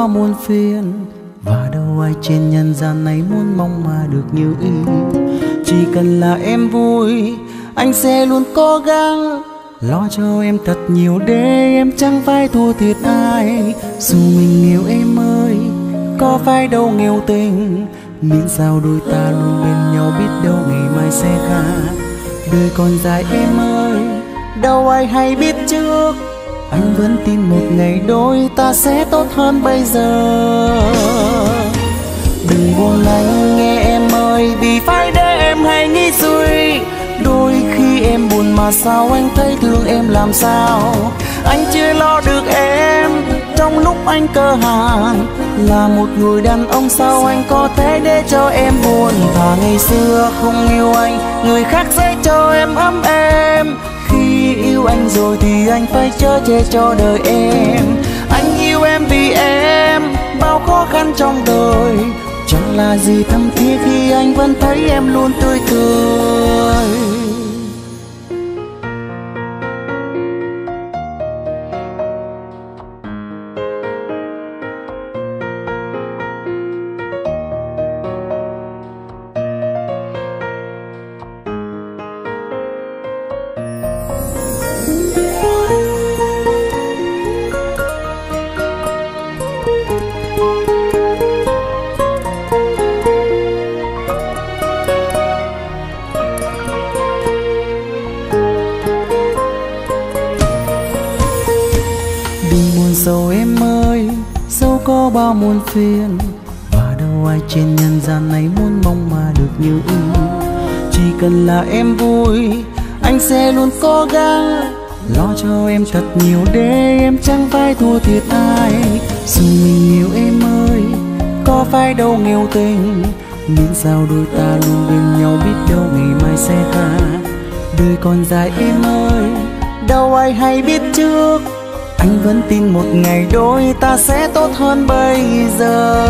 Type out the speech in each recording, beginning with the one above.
bao muôn phiền. Và đâu ai trên nhân gian này muốn mong mà được như ý. Chỉ cần là em vui, anh sẽ luôn cố gắng. Lo cho em thật nhiều để em chẳng phải thua thiệt ai. Dù mình yêu em ơi, có phải đâu nghèo tình. Miễn sao đôi ta luôn bên nhau biết đâu ngày mai sẽ khác. Đời còn dài em ơi, đâu ai hay biết trước anh vẫn tin một ngày đôi ta sẽ tốt hơn bây giờ. Đừng buồn anh nghe em ơi, vì phải để em hay nghĩ suy. Đôi khi em buồn mà sao anh thấy thương em làm sao? Anh chưa lo được em, trong lúc anh cơ hàng. là một người đàn ông sao anh có thể để cho em buồn? Và ngày xưa không yêu anh, người khác sẽ cho em ấm em yêu anh rồi thì anh phải chở che cho đời em. Anh yêu em vì em, bao khó khăn trong đời. Chẳng là gì thâm thiết khi anh vẫn thấy em luôn tươi cười. Sầu em ơi, dẫu có bao muôn phiền, và đâu ai trên nhân gian này muốn mong mà được như ý. Chỉ cần là em vui, anh sẽ luôn cố gắng. Lo cho em thật nhiều để em chẳng phải thua thiệt ai. Dù mình yêu em ơi, có phải đâu nghèo tình. Miễn sao đôi ta luôn bên nhau biết đâu ngày mai sẽ ta đời còn dài em ơi, đâu ai hay biết trước anh vẫn tin một ngày đôi ta sẽ tốt hơn bây giờ.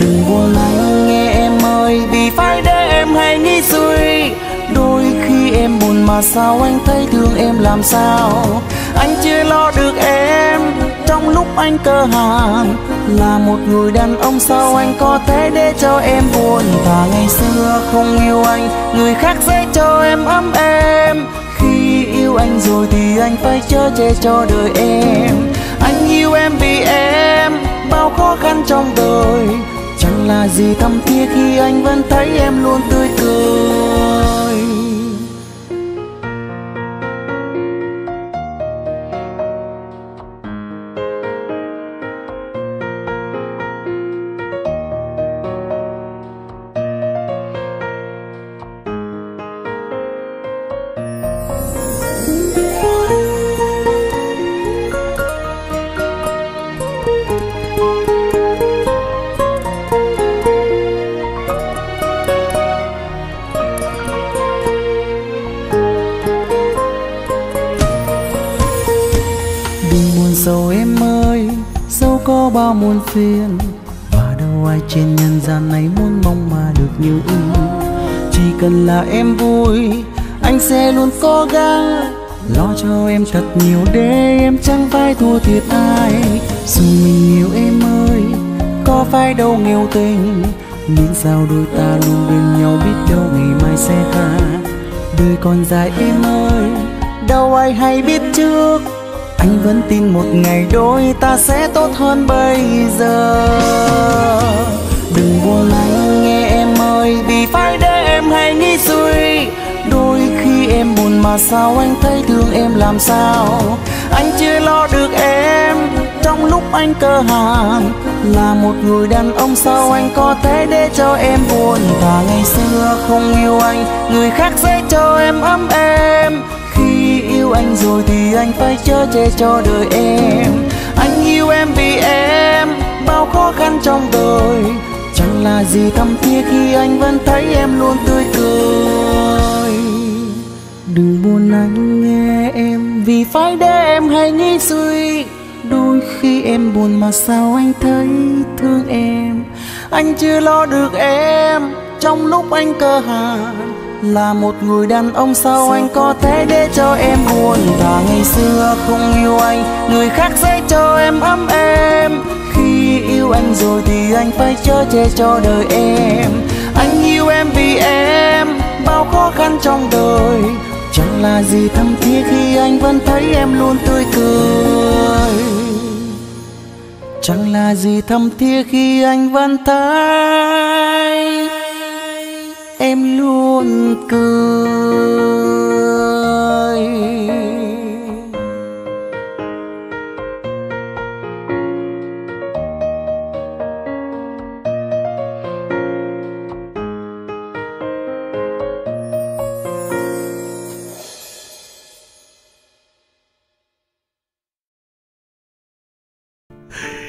Đừng buồn anh nghe em ơi, vì phải để em hay nghĩ suy. Đôi khi em buồn mà sao anh thấy thương em làm sao? Anh chưa lo được em, trong lúc anh cơ hàng. là một người đàn ông sao anh có thể để cho em buồn? Và ngày xưa không yêu anh, người khác sẽ cho em ấm em yêu anh rồi thì anh phải chở che cho đời em. Anh yêu em vì em, bao khó khăn trong đời. Chẳng là gì thầm thiết khi anh vẫn thấy em luôn tươi cười. Phiền và đâu ai trên nhân gian này muốn mong mà được như ý. Chỉ cần là em vui, anh sẽ luôn cố gắng. Lo cho em thật nhiều để em chẳng phải thua thiệt ai. Dù mình yêu em ơi, có phải đâu nghèo tình. Miễn sao đôi ta luôn bên nhau biết đâu ngày mai sẽ tha. đời còn dài em ơi, đâu ai hay biết trước anh vẫn tin một ngày đôi ta sẽ tốt hơn bây giờ. Đừng buồn anh nghe em ơi, vì phải để em hay nghĩ suy. Đôi khi em buồn mà sao anh thấy thương em làm sao? Anh chưa lo được em, trong lúc anh cơ hàn. Là một người đàn ông sao anh có thể để cho em buồn? Và ngày xưa không yêu anh, người khác sẽ cho em ấm em anh rồi thì anh phải chở che cho đời em. Anh yêu em vì em, bao khó khăn trong đời. Chẳng là gì thầm thiết khi anh vẫn thấy em luôn tươi cười. Đừng buồn anh nghe em, vì phải để em hay nghĩ suy. Đôi khi em buồn mà sao anh thấy thương em? Anh chưa lo được em, trong lúc anh cơ hàn là một người đàn ông sao anh có thể để cho em buồn? Thà ngày xưa không yêu anh, người khác sẽ cho em ấm em. khi yêu anh rồi thì anh phải chở che cho đời em. Anh yêu em vì em, bao khó khăn trong đời. Chẳng là gì thâm thiết khi anh vẫn thấy em luôn tươi cười. Chẳng là gì thâm thiết khi anh vẫn thấy em luôn cười.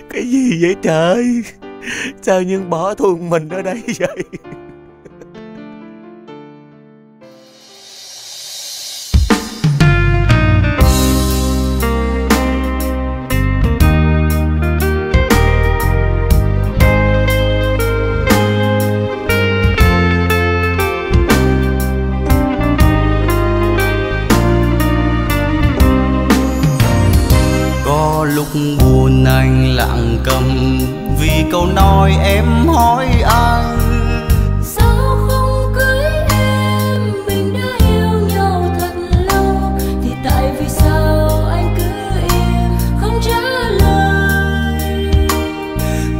Cái gì vậy trời? Sao nhân bỏ thuần mình ở đây vậy? Câu nói em hỏi anh. Sao không cưới em? Mình đã yêu nhau thật lâu. Thì tại vì sao anh cứ im Không trả lời?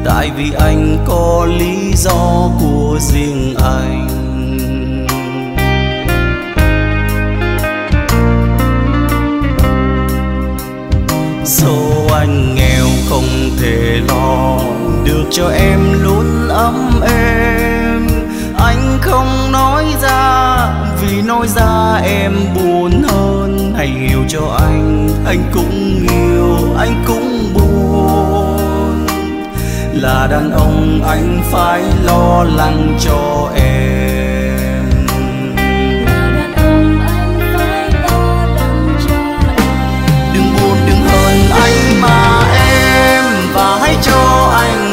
Tại vì anh có lý do của riêng anh được cho em luôn ấm êm. Anh không nói ra vì nói ra em buồn hơn. Hãy hiểu cho anh anh cũng yêu anh cũng buồn. Là đàn ông anh phải lo lắng cho em. Anh mà em. Và hãy cho anh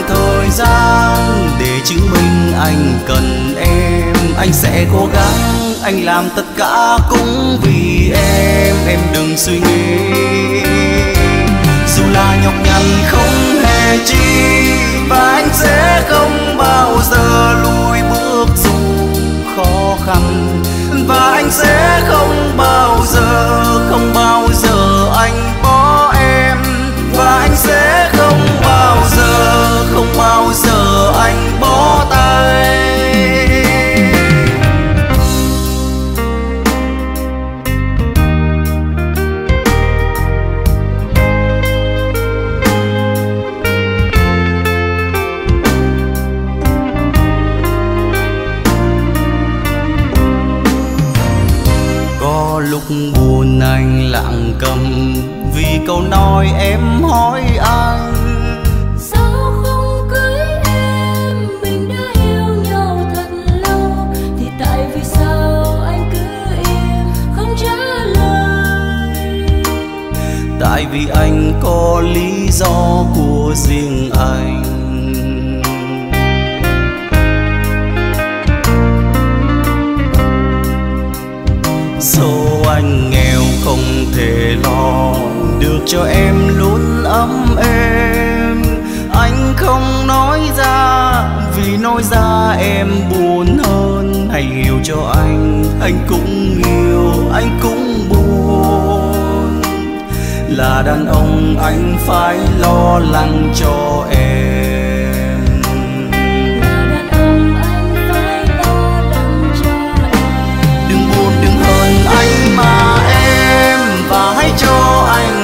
gian để chứng minh anh cần em. Anh sẽ cố gắng, anh làm tất cả cũng vì em. Em đừng suy nghĩ, dù là nhọc nhằn không hề chi, và anh sẽ không bao giờ lùi bước dù khó khăn. Và anh sẽ không bao câu nói em hỏi anh. Sao không cưới em? Mình đã yêu nhau thật lâu. Thì tại vì sao anh cứ im Không trả lời? Tại vì anh có lý do của riêng anh được cho em luôn ấm êm. Anh không nói ra vì nói ra em buồn hơn. Hãy hiểu cho anh anh cũng yêu anh cũng buồn. Là đàn ông anh phải lo lắng cho em. Cho em. Anh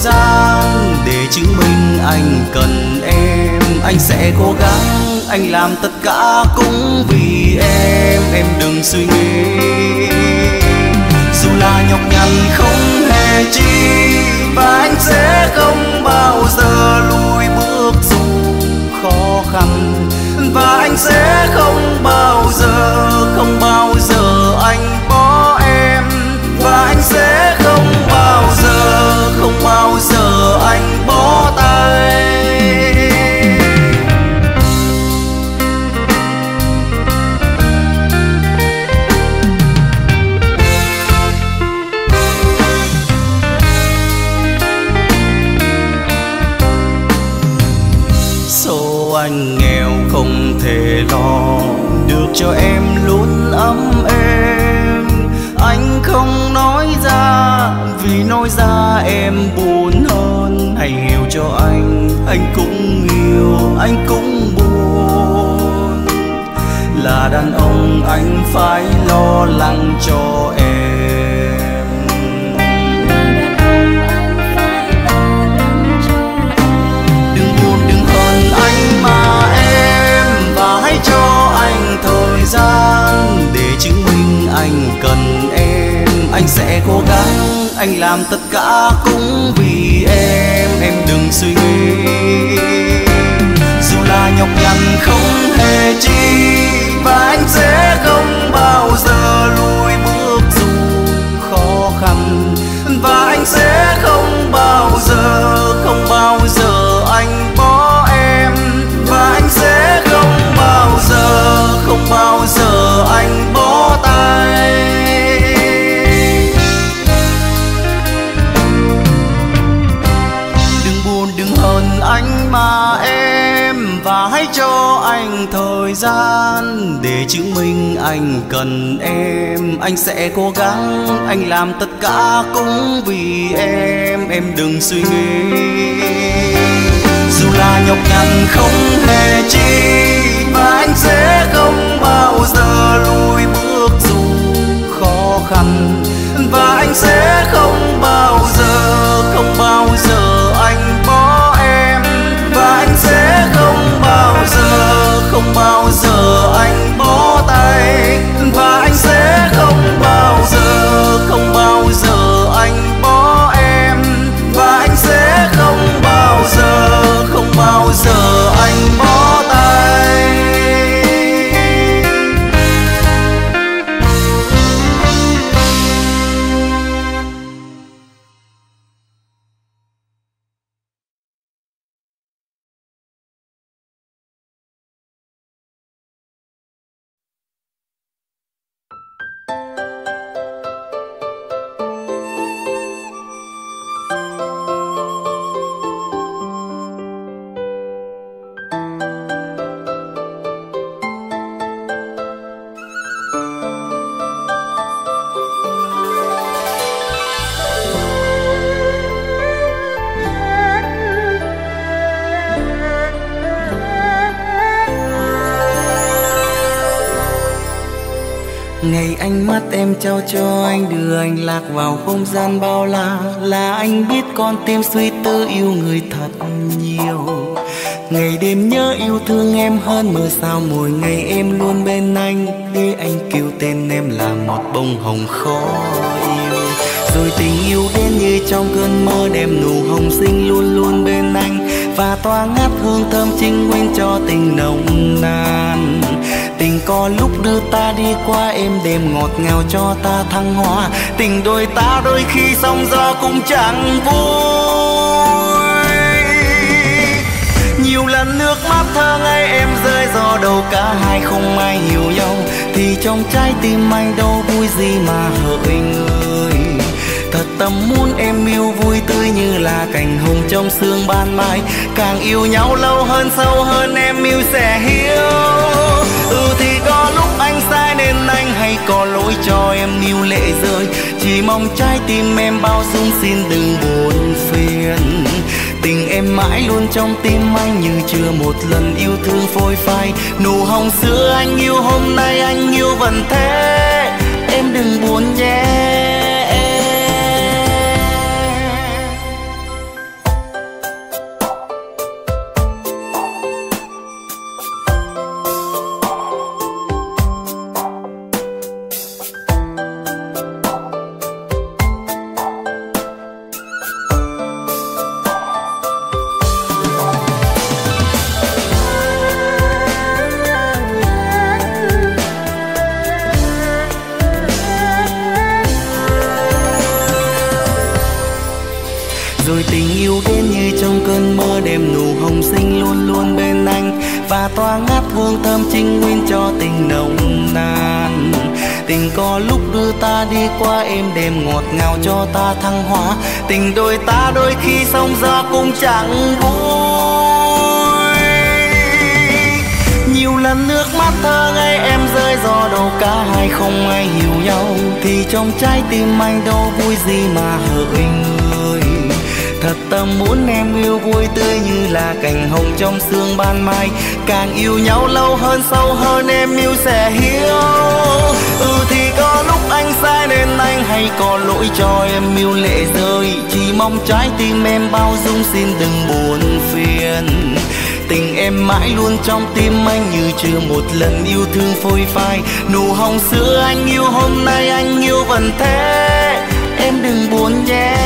gian để chứng minh anh cần em. Anh sẽ cố gắng, anh làm tất cả cũng vì em. Em đừng suy nghĩ, dù là nhọc nhằn không hề chi và anh sẽ không bao giờ lùi bước dù khó khăn. Và anh sẽ không bao giờ, không bao anh cũng yêu, anh cũng buồn. Là đàn ông, anh phải lo lắng cho em. Đừng buồn, đừng hờn anh mà em, và hãy cho anh thời gian để chứng minh anh cần em. Anh sẽ cố gắng anh làm tất cả cũng vì em. Em đừng suy nghĩ, dù là nhọc nhằn không hề chi và anh sẽ không bao để chứng minh anh cần em. Anh sẽ cố gắng, anh làm tất cả cũng vì em. Em đừng suy nghĩ. Dù là nhọc nhằn không hề chi và anh sẽ không bao giờ lùi bước dù khó khăn. Và anh sẽ không bao giờ lạc vào không gian bao la Là anh biết con tim suy tư yêu người thật nhiều. Ngày đêm nhớ yêu thương em hơn mưa sao, mỗi ngày em luôn bên anh Khi anh kêu tên em là một bông hồng khó yêu Rồi tình yêu đến như trong cơn mơ đem nụ hồng xinh luôn luôn bên anh, Và toa ngát hương thơm chính nguyên cho tình nồng nàn có lúc đưa ta đi qua êm đềm ngọt ngào cho ta thăng hoa. Tình đôi ta đôi khi sóng gió cũng chẳng vui. Nhiều lần nước mắt thơ ngây em rơi do đầu cả hai không ai hiểu nhau. Thì trong trái tim anh đâu vui gì mà hỡi người thầm muốn em yêu vui tươi như là cành hồng trong sương ban mai. Càng yêu nhau lâu hơn, sâu hơn em yêu sẽ hiểu. Ừ thì có lúc anh sai nên anh hay có lỗi cho em yêu lệ rơi. Chỉ mong trái tim em bao dung xin đừng buồn phiền. Tình em mãi luôn trong tim anh như chưa một lần yêu thương phôi phai. Nụ hồng xưa anh yêu, hôm nay anh yêu vẫn thế. Em đừng buồn nhé. Anh đâu vui gì mà hỡi người. Thật tâm muốn em yêu vui tươi như là cành hồng trong sương ban mai. Càng yêu nhau lâu hơn, sâu hơn em yêu sẽ hiểu. Ừ thì có lúc anh sai nên anh hay có lỗi cho em yêu lệ rơi. Chỉ mong trái tim em bao dung, xin đừng buồn phiền. Tình em mãi luôn trong tim anh như chưa một lần yêu thương phôi phai. Nụ hồng xưa anh yêu, hôm nay anh yêu vẫn thế đừng buồn nhé.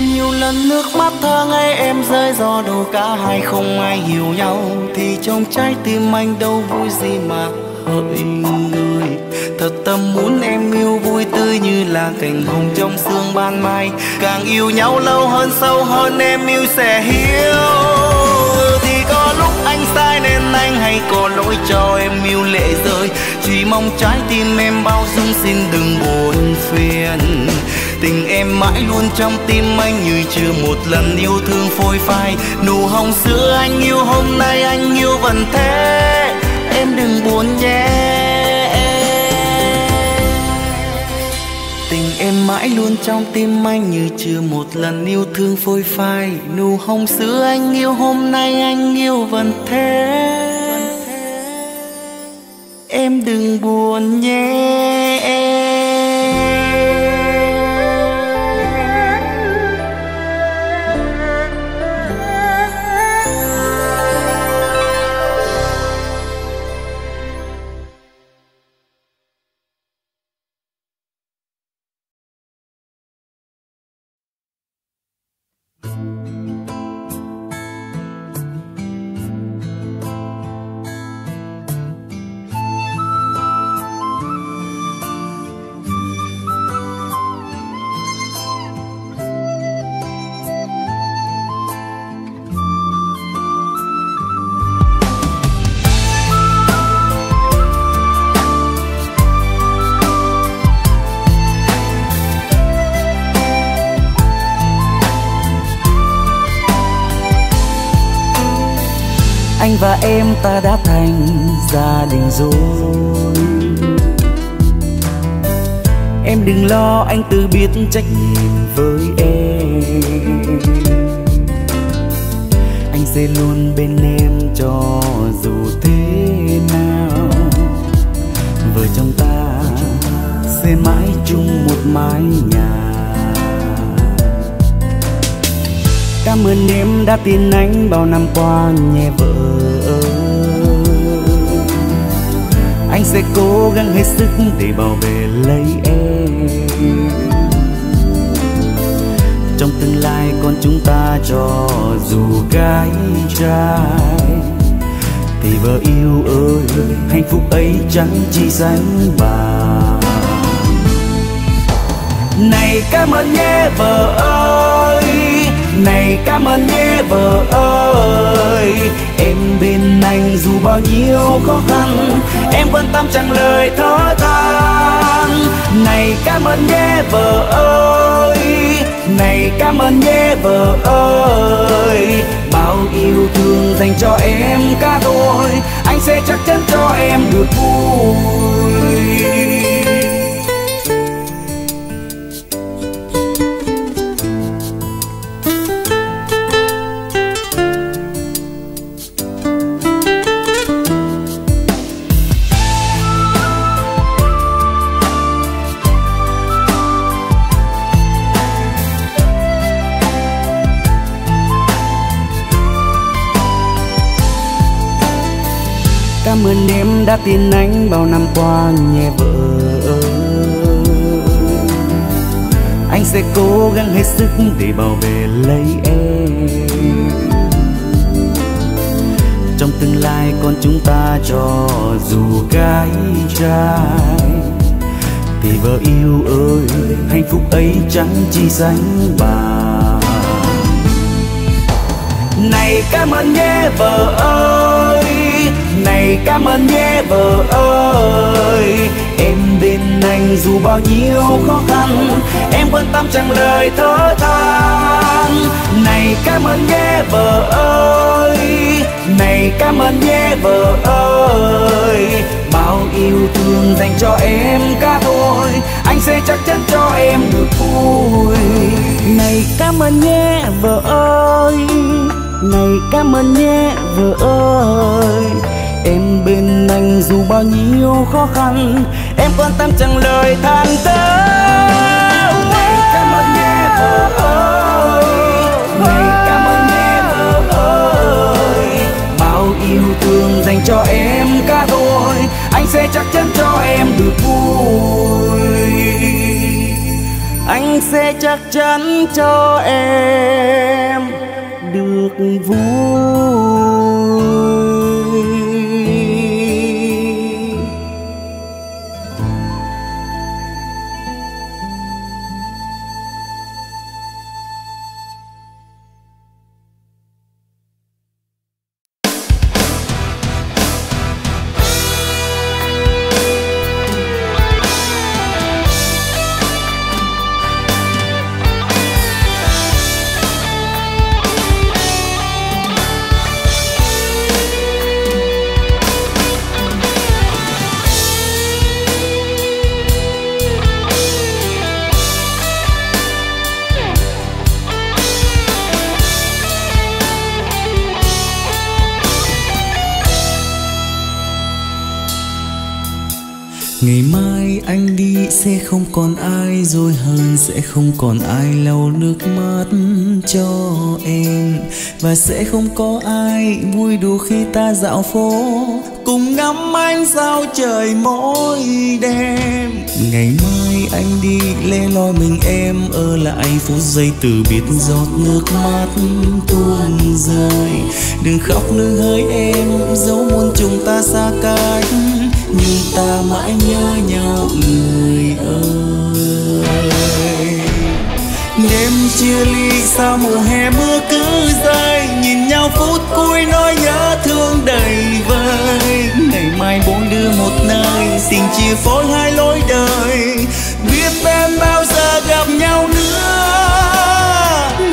Nhiều lần nước mắt thơ ngây em rơi, do đâu cả hai không ai hiểu nhau. Thì trong trái tim anh đâu vui gì mà hỡi người. Thật tâm muốn em yêu vui tươi như là cành hồng trong sương ban mai. Càng yêu nhau lâu hơn, sâu hơn em yêu sẽ hiểu anh sai nên anh hay có lỗi cho em yêu lệ rơi. Chỉ mong trái tim em bao dung, xin đừng buồn phiền. Tình em mãi luôn trong tim anh như chưa một lần yêu thương phôi phai. Nụ hồng xưa anh yêu, hôm nay anh yêu vẫn thế. Em đừng buồn nhé. Em mãi luôn trong tim anh như chưa một lần yêu thương phôi phai. Nụ hồng xưa anh yêu, hôm nay anh yêu vẫn thế. Em đừng buồn nhé, em ta đã thành gia đình rồi. Em đừng lo, anh tự biết trách nhiệm với em. Anh sẽ luôn bên em cho dù thế nào. Vợ chồng ta sẽ mãi chung một mái nhà. Cảm ơn em đã tin anh bao năm qua nhé vợ. Anh sẽ cố gắng hết sức để bảo vệ lấy em. Trong tương lai con chúng ta cho dù gái trai, Thì vợ yêu ơi, hạnh phúc ấy chẳng chỉ dành bà. Này cảm ơn nhé, vợ ơi này cảm ơn nhé vợ ơi. Em bên anh dù bao nhiêu khó khăn em quan tâm chẳng lời thở than. Này cảm ơn nhé vợ ơi này cảm ơn nhé vợ ơi. Bao yêu thương dành cho em cả đôi, anh sẽ chắc chắn cho em được vui. Đã tin anh bao năm qua nhé vợ Anh sẽ cố gắng hết sức để bảo vệ lấy em. Trong tương lai con chúng ta cho dù gái trai Thì vợ yêu ơi, hạnh phúc ấy chẳng chỉ dành bà. Này cảm ơn nhé vợ ơi này, cảm ơn nhé vợ ơi. Em bên anh dù bao nhiêu khó khăn, Em quan tâm chẳng lời thở than Này, cảm ơn nhé vợ ơi. Này, cảm ơn nhé vợ ơi. Bao yêu thương dành cho em cả thôi Anh anh sẽ chắc chắn cho em được vui. Này, cảm ơn nhé vợ ơi. Này, cảm ơn nhé vợ ơi em bên anh dù bao nhiêu khó khăn, em quan tâm chẳng lời than thở. Cảm ơn em ơi ngày cảm ơn em ơi bao yêu thương dành cho em cả đôi, anh sẽ chắc chắn cho em được vui. Anh sẽ chắc chắn cho em được vui. Sẽ không có ai vui đùa khi ta dạo phố. Cùng ngắm ánh sao trời mỗi đêm. Ngày mai anh đi lê loi mình em Ở lại phút giây từ biệt giọt nước mắt tuôn rơi. Đừng khóc nương hỡi em, dấu muôn chúng ta xa cách. Nhưng ta mãi nhớ nhau, người ơi đêm chia ly sao mùa hè, mưa cứ rơi. Nhìn nhau phút cuối nói nhớ thương đầy vơi. Ngày mai bốn đưa một nơi tình chia phối hai lối đời. Biết em bao giờ gặp nhau nữa.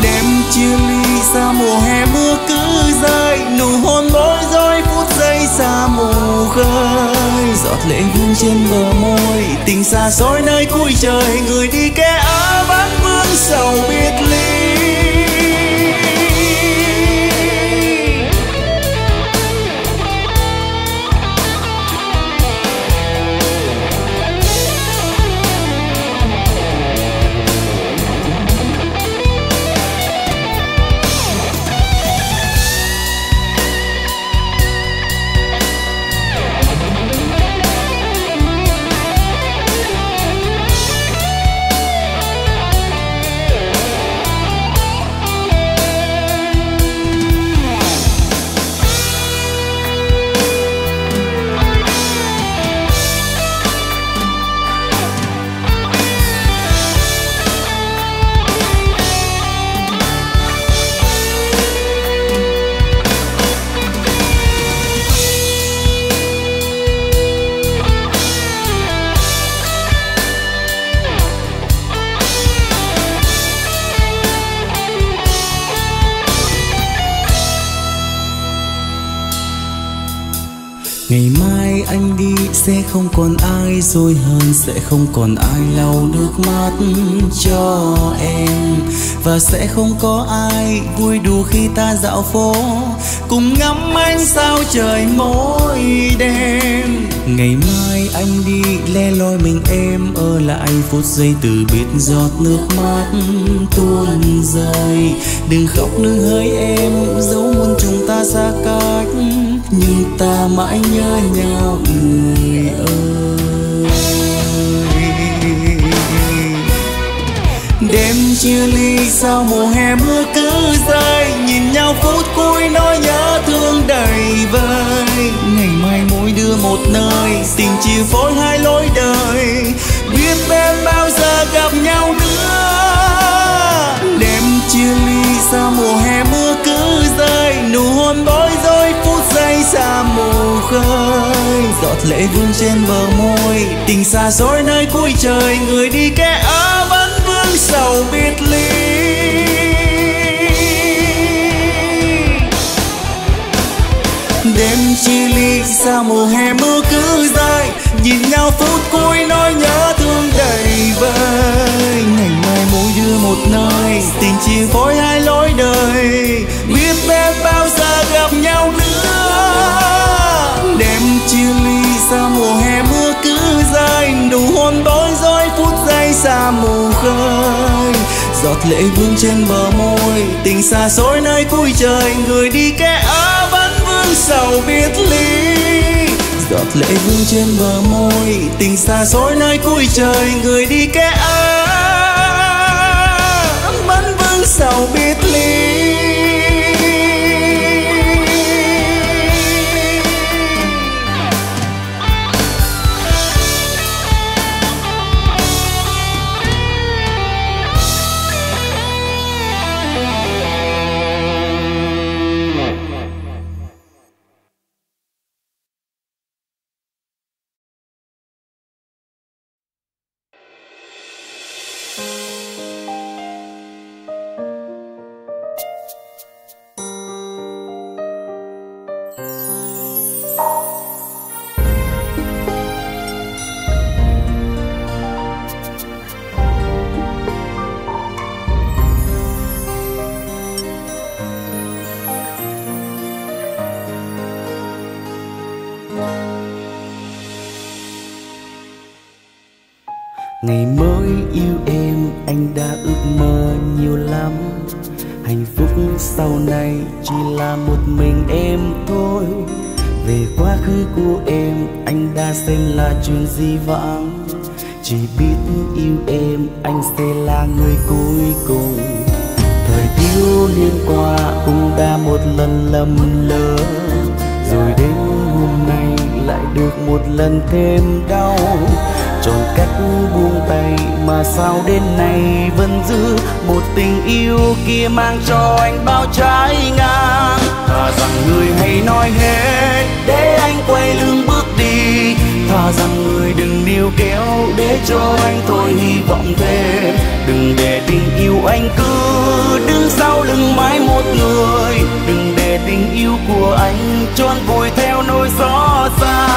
Đêm chia ly sao mùa hè, mưa cứ rơi. Nụ hôn bối rối phút giây xa mù khơi. Giọt lệ vương trên bờ môi, tình xa xôi nơi cuối trời. Người đi kẻ ở vắng mưa sầu biệt ly dối rồi hơn, Sẽ không còn ai lau nước mắt cho em. Và sẽ không có ai vui đùa khi ta dạo phố, Cùng ngắm ánh sao trời mỗi đêm. Ngày mai anh đi le loi mình em Ở lại phút giây từ biệt giọt nước mắt tuôn rơi. Đừng khóc nương hỡi em dấu muôn chúng ta xa cách, nhưng ta mãi nhớ nhau, người ơi. Chia ly sao mùa hè mưa cứ rơi. Nhìn nhau phút cuối nói nhớ thương đầy vơi. Ngày mai mỗi đưa một nơi, tình chia phối hai lối đời. Biết em bao giờ gặp nhau nữa. Đêm chia ly sao mùa hè mưa cứ rơi. Nụ hôn bối rối phút giây xa mù khơi. Giọt lệ vương trên bờ môi, tình xa xôi nơi cuối trời. Người đi kẻ ơi sầu biệt ly. Đêm chia ly sao mùa hè mưa cứ dài, nhìn nhau phút cuối nói nhớ thương đầy vơi. Ngày mai mỗi đưa một nơi tình chia phối hai lối đời. Biết em bao giờ gặp nhau nữa. Đêm chia ly sao mùa hè mưa cứ dài, đủ hôn bối rối phút giây xa mù khơi? Giọt lệ vương trên bờ môi. Tình xa xôi nơi cuối trời, người đi kẻ ở vẫn vương sầu biệt ly giọt lệ vương trên bờ môi, tình xa xôi nơi cuối trời, người đi kẻ ở vẫn vương sầu biệt ly của trôn vùi theo nỗi gió xa.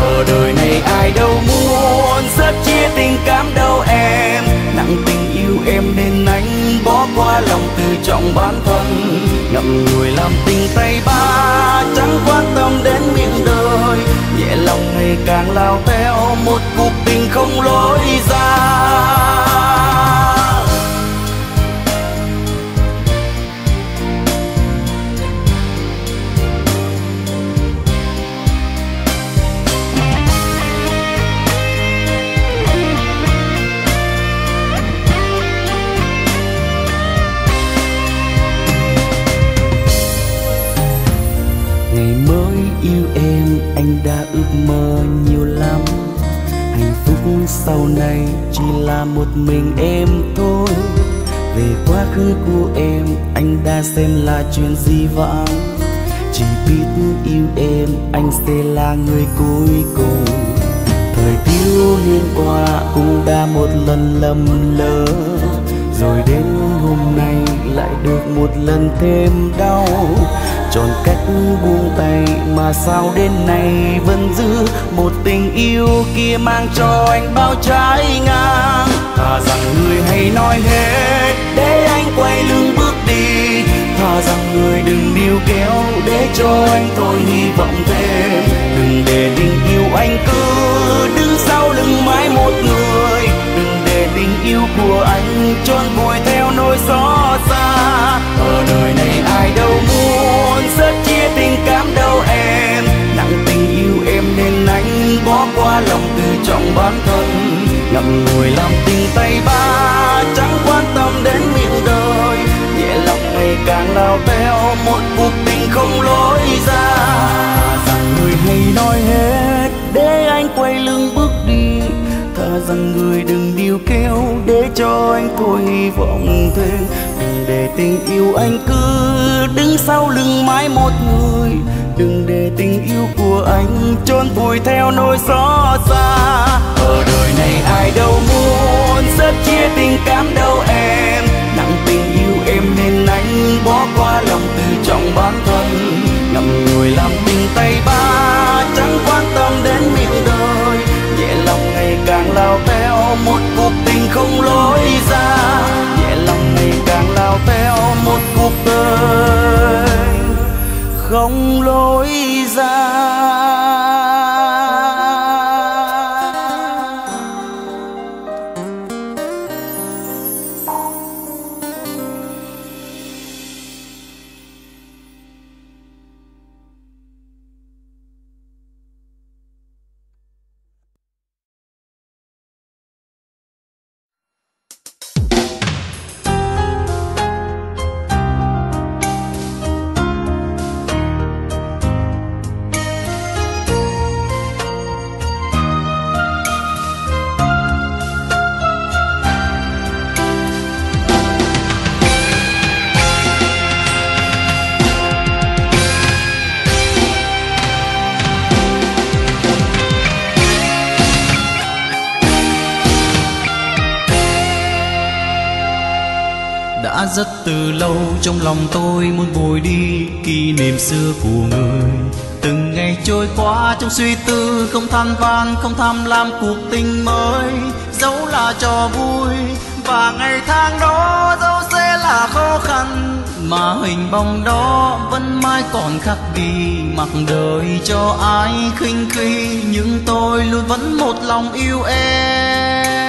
Ở đời này ai đâu muốn rất chia tình cảm đâu em. Nặng tình yêu em nên anh bỏ qua lòng tự trọng bản thân. Ngậm ngùi làm tình tay ba chẳng quan tâm đến miệng đời. Nhẹ lòng ngày càng lao theo một cuộc tình không lối ra. Sau này chỉ là một mình em thôi. Về quá khứ của em, anh đã xem là chuyện gì vãng chỉ biết yêu em, anh sẽ là người cuối cùng. Thời thiếu niên qua cũng đã một lần lầm lỡ. Rồi đến hôm nay lại được một lần thêm đau chọn cách buông tay mà sao đến nay vẫn giữ một tình yêu kia mang cho anh bao trái ngang. Thà rằng người hãy nói hết, để anh quay lưng bước đi. Thà rằng người đừng níu kéo, để cho anh thôi hy vọng thêm. Đừng để tình yêu anh cứ đứng sau lưng mãi một người tình yêu của anh trôn vùi theo nỗi gió xa. Ở đời này ai đâu muốn rất chia tình cảm đâu em. Nặng tình yêu em nên anh bỏ qua lòng từ trọng bản thân. Ngậm ngùi làm tình tay ba, chẳng quan tâm đến miệng đời. Nhẹ lòng ngày càng lao theo một cuộc tình không lối ra. Rằng người hay nói hết, để anh quay lưng bước rằng người đừng điều kéo để cho anh thôi hy vọng thêm. Đừng để tình yêu anh cứ đứng sau lưng mãi một người. Đừng để tình yêu của anh chôn vùi theo nỗi gió xa. Ở đời này ai đâu muốn rất chia tình cảm đâu không lối ra. Rất từ lâu. Trong lòng tôi muốn vùi đi, kỷ niệm xưa của người. Từng ngày trôi qua trong suy tư, không than van, không tham lam cuộc tình mới. Dẫu là trò vui, và ngày tháng đó, dẫu sẽ là khó khăn, mà hình bóng đó vẫn mãi còn khắc ghi. Mặc đời cho ai khinh khi, nhưng tôi luôn vẫn một lòng yêu em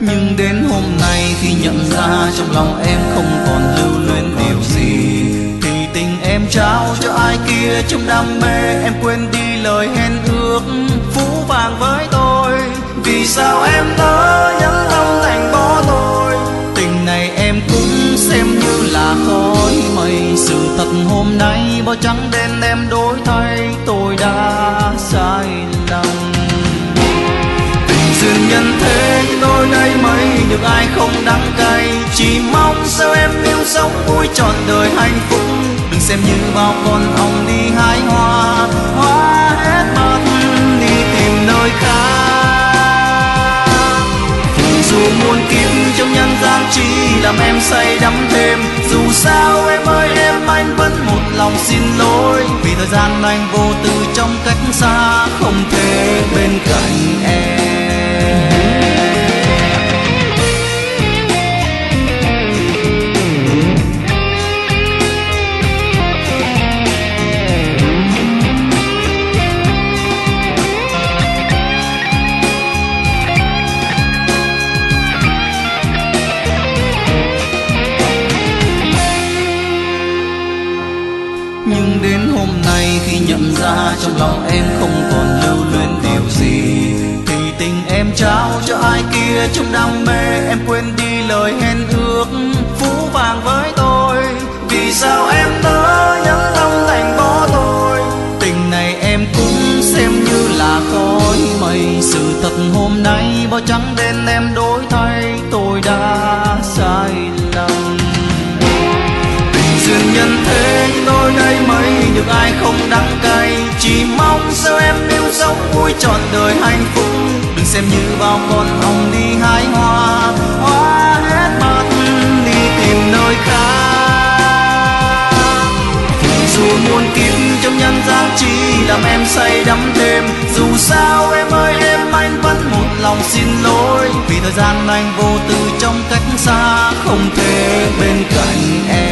nhưng đến hôm nay khi nhận ra trong lòng em không còn lưu luyến điều gì. Thì tình em trao cho ai kia trong đam mê, em quên đi lời hẹn ước phú vàng với tôi. Vì sao em đã nhẫn tâm thành bỏ tôi tình này em cũng xem như là khói mây. Sự thật hôm nay bao trắng đen em đổi thay, tôi đã sai lầm nhân thế, đôi đây mấy được ai không đắng cay. Chỉ mong sao em yêu sống vui trọn đời hạnh phúc. Đừng xem như bao con ong đi hái hoa. Hoa hết mắt, đi tìm nơi khác. Dù muôn kiếp trong nhân gian chỉ làm em say đắm thêm dù sao em ơi, em anh vẫn một lòng xin lỗi. Vì thời gian anh vô tư trong cách xa, không thể bên cạnh em. Trong lòng em không còn lưu luyến điều gì. Thì tình em trao cho ai kia trong đam mê, em quên đi lời hẹn ước phú vàng với tôi. Vì sao em nỡ nhẫn tâm thành bỏ tôi? Tình này em cũng xem như là khói mây. Sự thật hôm nay bao trắng đen em đổi thay, tôi đã sai lầm. Duyên nhân thế đôi đây mấy được ai không mong sao em yêu sống vui trọn đời hạnh phúc. Đừng xem như bao con hồng đi hái hoa hoa hết mất đi tìm nơi khác. Dù muôn kiếp trong nhân gian chỉ làm em say đắm thêm dù sao em ơi, em anh vẫn một lòng xin lỗi. Vì thời gian anh vô tư trong cách xa không thể bên cạnh em.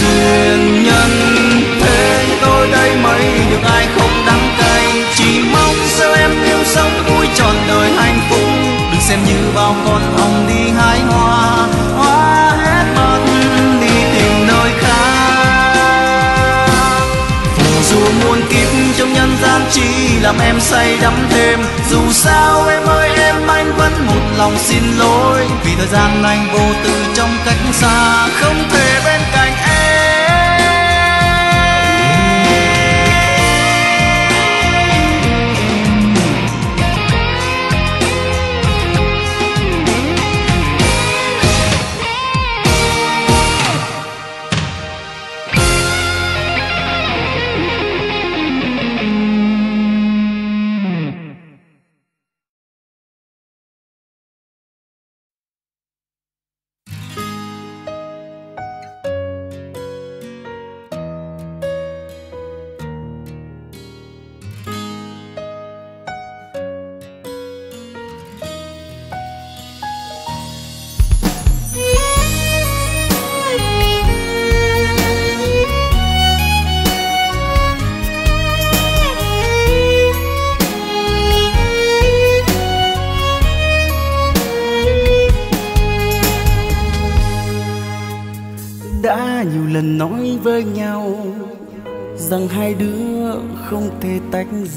Duyên nhân, thế tôi đây, mấy được ai không đắng cay. Chỉ mong sao em yêu sống vui trọn đời hạnh phúc. Đừng xem như bao con ong đi hái hoa. Hoa hết mất đi tìm nơi khác. Dù muôn kiếp trong nhân gian chỉ làm em say đắm thêm. Dù sao em ơi, em anh vẫn một lòng xin lỗi. Vì thời gian anh vô tư trong cách xa, không thể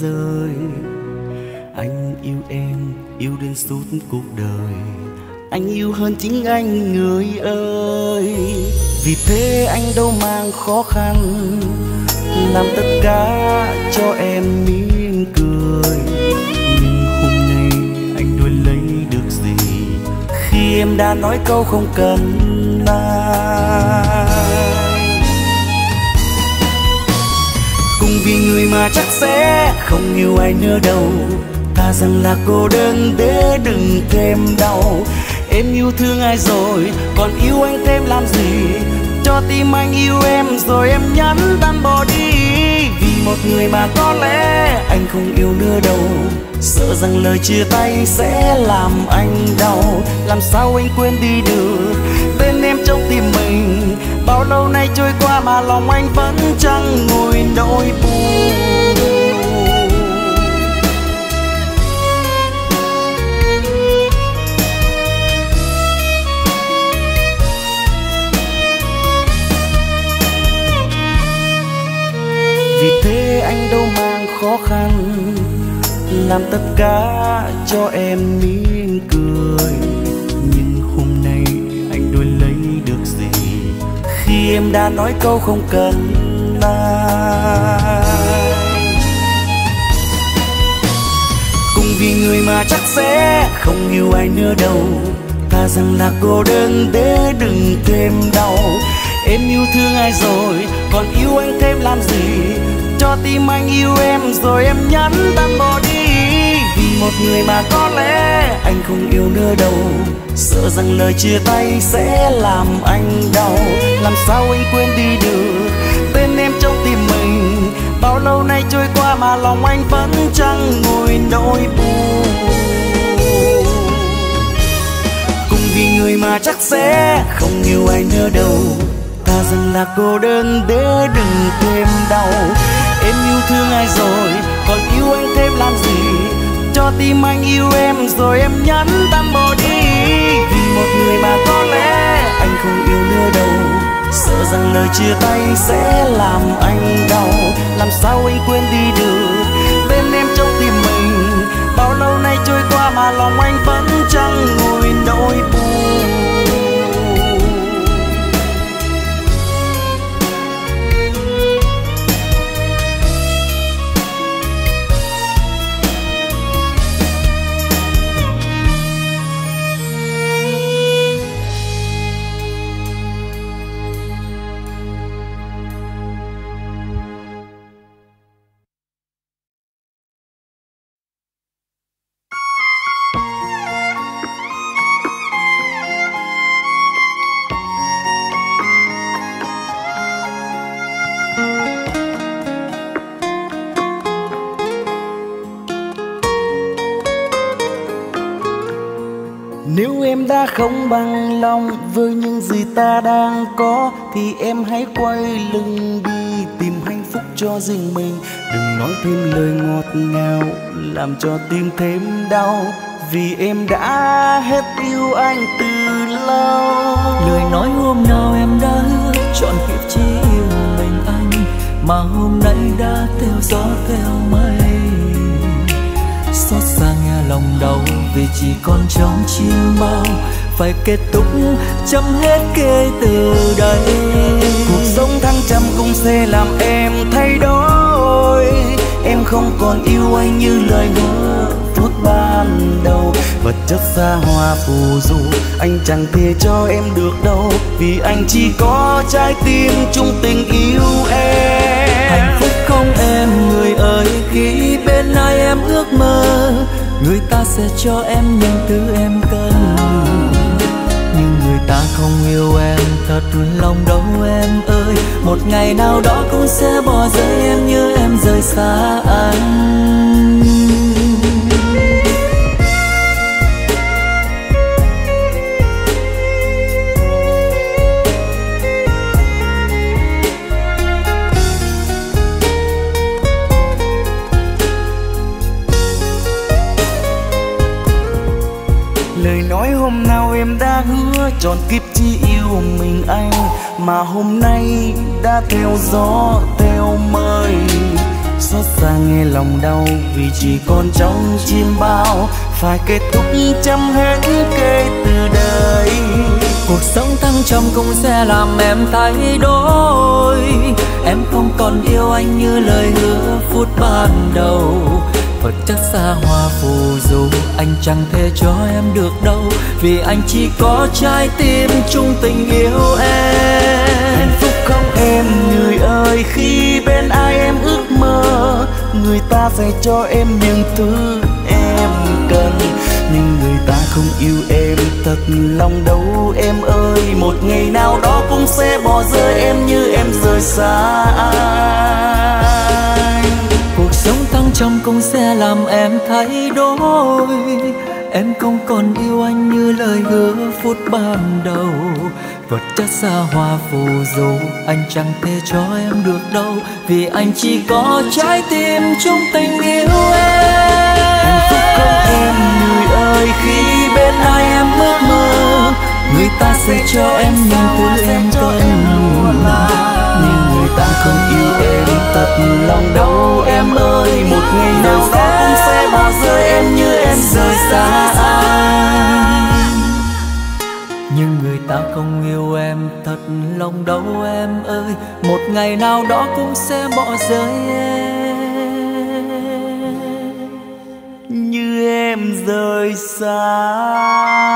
rơi anh yêu em, yêu đến suốt cuộc đời. Anh yêu hơn chính anh, người ơi. Vì thế anh đâu mang khó khăn, làm tất cả cho em mỉm cười. Nhưng hôm nay anh đuổi lấy được gì? Khi em đã nói câu không cần ai. Cùng vì người mà chắc sẽ không yêu ai nữa đâu. Ta rằng là cô đơn để đừng thêm đau. Em yêu thương ai rồi, còn yêu anh thêm làm gì? Cho tim anh yêu em rồi em nhắn tan bỏ đi. Vì một người mà có lẽ anh không yêu nữa đâu. Sợ rằng lời chia tay sẽ làm anh đau. Làm sao anh quên đi được tên em trong tim mình? Bao lâu nay trôi qua mà lòng anh vẫn chẳng ngồi nỗi buồn? Thế anh đâu mang khó khăn, làm tất cả cho em mỉm cười. Nhưng hôm nay anh đôi lấy được gì, khi em đã nói câu không cần ai. Cùng vì người mà chắc sẽ không yêu ai nữa đâu, ta rằng là cô đơn để đừng thêm đau. Em yêu thương ai rồi, còn yêu anh thêm làm gì? Cho tim anh yêu em, rồi em nhắn tan bỏ đi. Vì một người mà có lẽ anh không yêu nữa đâu. Sợ rằng lời chia tay sẽ làm anh đau. Làm sao anh quên đi được tên em trong tim mình? Bao lâu nay trôi qua mà lòng anh vẫn chẳng ngồi nỗi buồn. Cùng vì người mà chắc sẽ không yêu ai nữa đâu. Ta rằng là cô đơn để đừng thêm đau em yêu thương ai rồi? Còn yêu anh thêm làm gì? Cho tim anh yêu em rồi em nhắn tan bỏ đi. Vì một người mà có lẽ anh không yêu nữa đâu. Sợ rằng lời chia tay sẽ làm anh đau. Làm sao anh quên đi được bên em trong tim mình? Bao lâu nay trôi qua mà lòng anh vẫn chẳng ngồi nỗi không bằng lòng. Với những gì ta đang có, Thì em hãy quay lưng đi, tìm hạnh phúc cho riêng mình. Đừng nói thêm lời ngọt ngào, làm cho tim thêm đau. Vì em đã hết yêu anh từ lâu. Lời nói hôm nào em đã hứa, chọn kiếp chỉ yêu mình anh. Mà hôm nay đã theo gió theo mây. Xót xa nghe lòng đau vì chỉ còn trong chim bao phải kết thúc chấm hết kể từ đây. Cuộc sống thăng trầm cũng sẽ làm em thay đổi. Em không còn yêu anh như lời hứa phút ban đầu. Vật chất xa hoa phù du Anh chẳng thể cho em được đâu. Vì anh chỉ có trái tim chung tình yêu em. Hạnh phúc không em người ơi khi bên ai em ước mơ người ta sẽ cho em những thứ em cần ta không yêu em, thật lòng đâu em ơi. Một ngày nào đó cũng sẽ bỏ rơi em như em rời xa anh. Em đã hứa tròn kiếp chỉ yêu mình anh, mà hôm nay đã theo gió, theo mây. Xót xa nghe lòng đau vì chỉ còn trong chim bao, phải kết thúc chấm hết kể từ đây. Cuộc sống thăng trầm cũng sẽ làm em thay đổi. Em không còn yêu anh như lời hứa phút ban đầu xa hoa phù du, anh chẳng thể cho em được đâu, vì anh chỉ có trái tim chung tình yêu em. Hạnh phúc không em, người ơi, khi bên ai em ước mơ, người ta sẽ cho em những thứ em cần. Nhưng người ta không yêu em, thật lòng đâu em ơi. Một ngày nào đó cũng sẽ bỏ rơi em như em rời xa anh trong công xe cũng sẽ làm em thay đổi. Em không còn yêu anh như lời hứa phút ban đầu. Vật chất xa hoa phù du, anh chẳng thể cho em được đâu. Vì anh chỉ có trái tim chung tình yêu em. Hạnh phúc không em, người ơi, khi bên ai em ước mơ. Người ta sẽ cho em những thứ em cần nhưng người ta không yêu em, thật lòng đâu ngày nào đó cũng sẽ bỏ rơi em như em rời xa. Anh nhưng người ta không yêu em, thật lòng đâu em ơi. Một ngày nào đó cũng sẽ bỏ rơi em như em rời xa.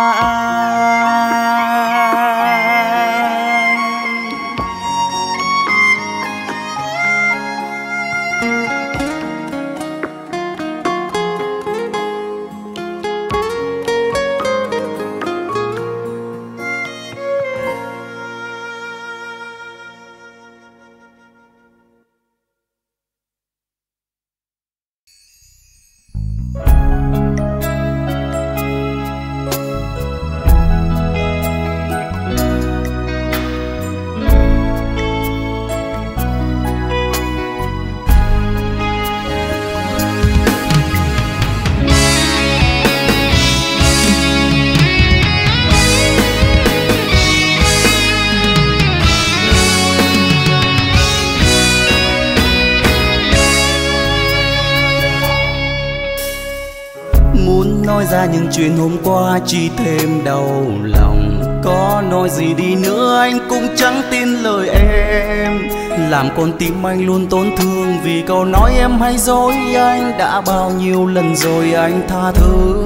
Chuyện hôm qua chỉ thêm đau lòng. Có nói gì đi nữa anh cũng chẳng tin lời em. Làm con tim anh luôn tổn thương vì câu nói em hay dối. Anh đã bao nhiêu lần rồi anh tha thứ?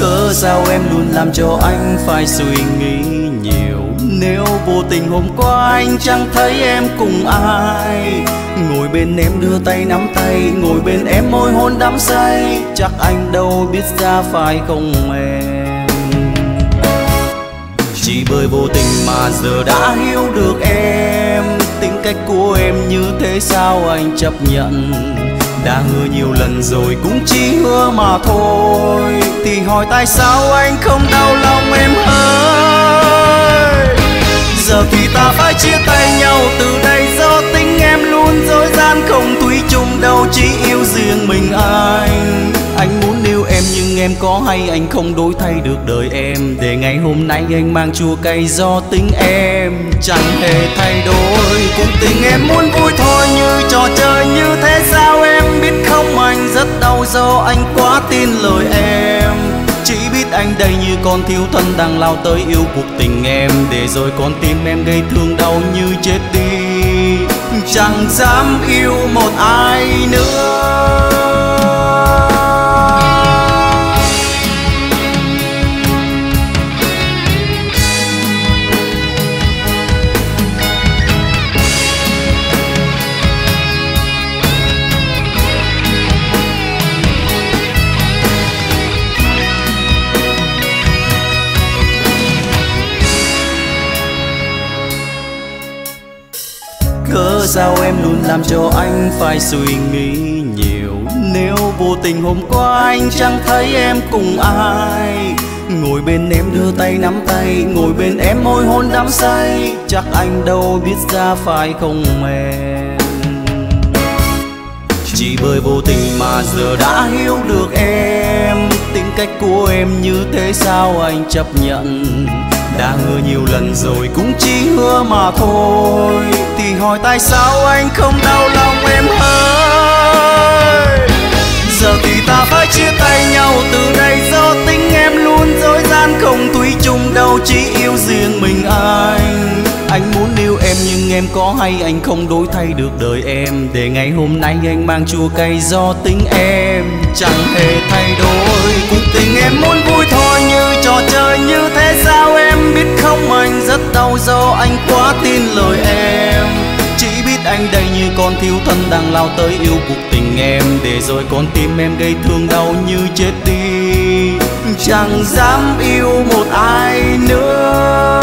Cớ sao em luôn làm cho anh phải suy nghĩ nhiều? Nếu vô tình hôm qua anh chẳng thấy em cùng ai, ngồi bên em đưa tay nắm tay, ngồi bên em môi hôn đắm say, chắc anh đâu biết ra phải không em? Chỉ bởi vô tình mà giờ đã hiểu được em, tính cách của em như thế sao anh chấp nhận? Đã hứa nhiều lần rồi cũng chỉ hứa mà thôi, thì hỏi tại sao anh không đã em có hay anh không đổi thay được đời em? Để ngày hôm nay anh mang chua cay do tính em. Chẳng hề thay đổi, cuộc tình em muốn vui thôi, như trò chơi như thế sao em biết không? Anh rất đau do anh quá tin lời em. Chỉ biết anh đây như con thiếu thân đang lao tới yêu cuộc tình em. Để rồi con tim em gây thương đau như chết đi. Chẳng dám yêu một ai nữa. Sao em luôn làm cho anh phải suy nghĩ nhiều? Nếu vô tình hôm qua anh chẳng thấy em cùng ai, ngồi bên em đưa tay nắm tay, ngồi bên em môi hôn đắm say, chắc anh đâu biết ra phải không em? Chỉ bởi vô tình mà giờ đã hiểu được em, tính cách của em như thế sao anh chấp nhận? Đã hứa nhiều lần rồi, cũng chỉ hứa mà thôi. Thì hỏi tại sao anh không đau lòng em ơi giờ thì ta phải chia tay nhau, từ đây do tính em luôn dối gian, không thủy chung đâu, chỉ yêu riêng mình anh. Anh muốn yêu em nhưng em có hay, anh không đổi thay được đời em. Để ngày hôm nay anh mang chua cay do tính em, chẳng hề thay đổi. Cuộc tình em muốn vui thôi, như trò chơi như thế sao em biết không anh rất đau do anh quá tin lời em. Chỉ biết anh đây như con thiếu thân đang lao tới yêu cuộc tình em. Để rồi con tim em gây thương đau như chết đi. Chẳng dám yêu một ai nữa.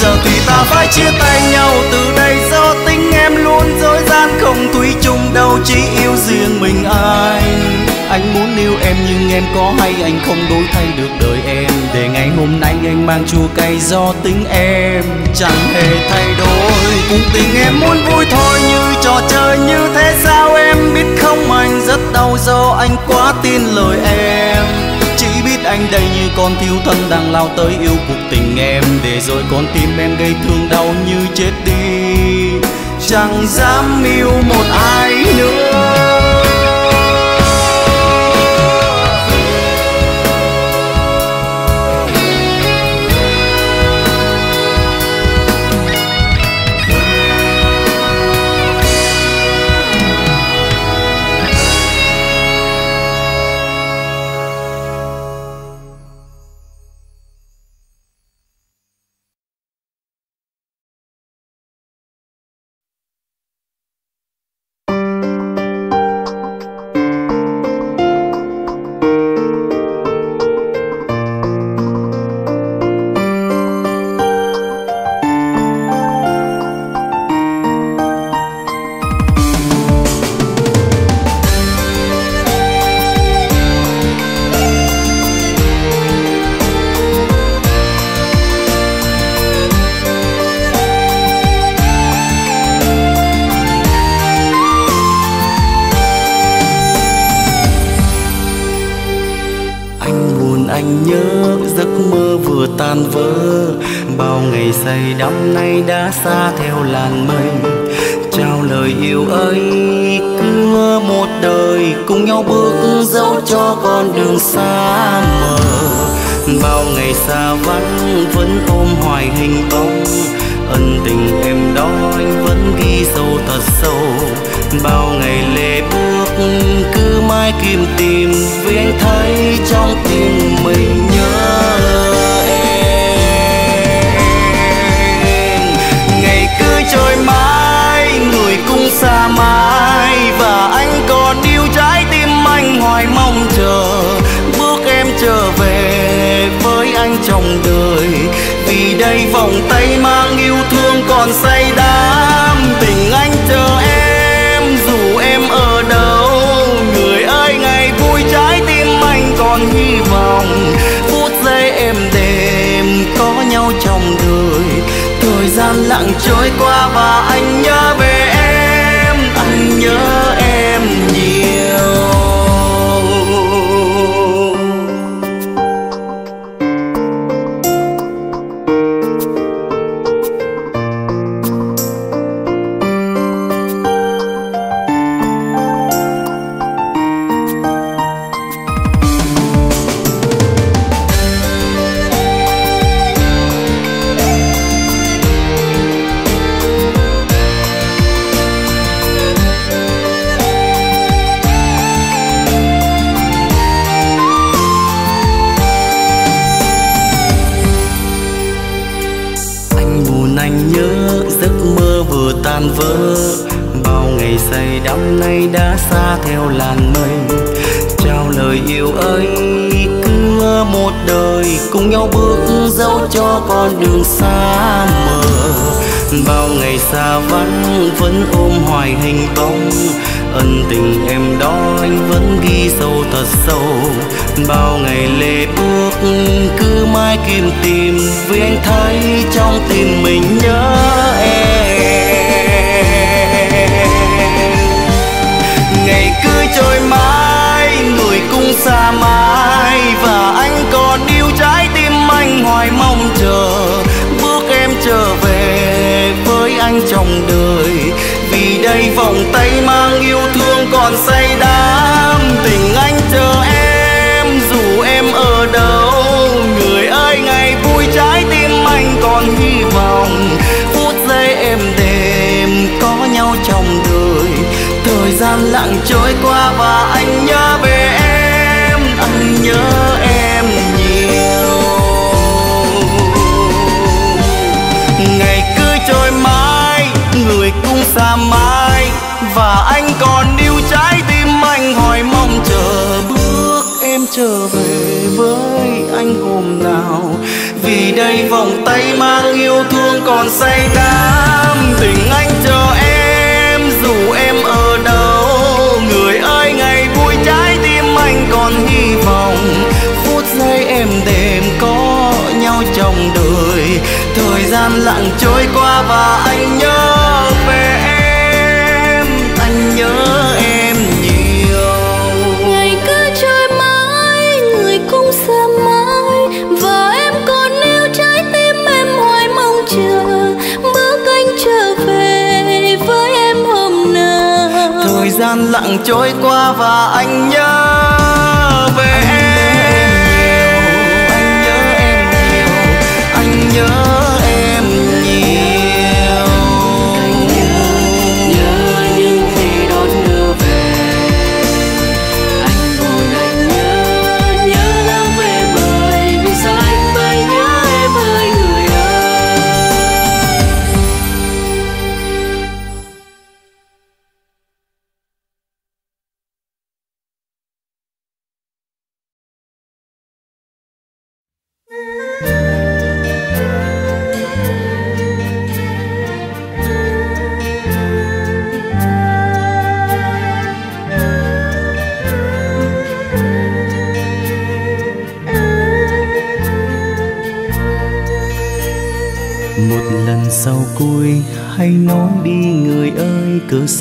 Giờ thì ta phải chia tay nhau, từ đây do tính em luôn. Dối gian không thủy chung đâu, chỉ yêu riêng mình anh. Anh muốn yêu em nhưng em có hay anh không đổi thay được anh mang chua cay do tính em. Chẳng hề thay đổi cùng tình em muốn vui thôi, như trò chơi như thế sao em biết không? Anh rất đau do anh quá tin lời em. Chỉ biết anh đây như con thiếu thân đang lao tới yêu cuộc tình em. Để rồi con tim em gây thương đau như chết đi. Chẳng dám yêu một ai nữa. Trong đời. Vì đây vòng tay mang yêu thương còn say đắm. Tình anh chờ em, dù em ở đâu. Người ơi, ngày vui trái tim anh còn hy vọng. Phút giây em đêm có nhau trong đời. Thời gian lặng trôi qua và anh nhớ về xa vắng vẫn ôm hoài hình bóng. Ân tình em đó anh vẫn ghi sâu thật sâu. Bao ngày lệ bước, cứ mãi kiếm tìm vì anh thấy trong tim mình nhớ em. Ngày cứ trôi mãi, người cũng xa mãi. Anh trong đời. Vì đây vòng tay mang yêu thương còn say đắm. Tình anh chờ em, dù em ở đâu. Người ơi, ngày vui trái tim anh còn hy vọng. Phút giây em đêm có nhau trong đời. Thời gian lặng trôi qua và anh nhớ xa mãi. Và anh còn yêu trái tim anh hỏi mong chờ bước em trở về với anh hôm nào. Vì đây vòng tay mang yêu thương còn say đắm. Tình anh chờ em, dù em ở đâu. Người ơi, ngày vui trái tim anh còn hy vọng. Phút giây em đêm có nhau trong đời. Thời gian lặng trôi qua và anh nhớ lặng trôi qua và anh nhớ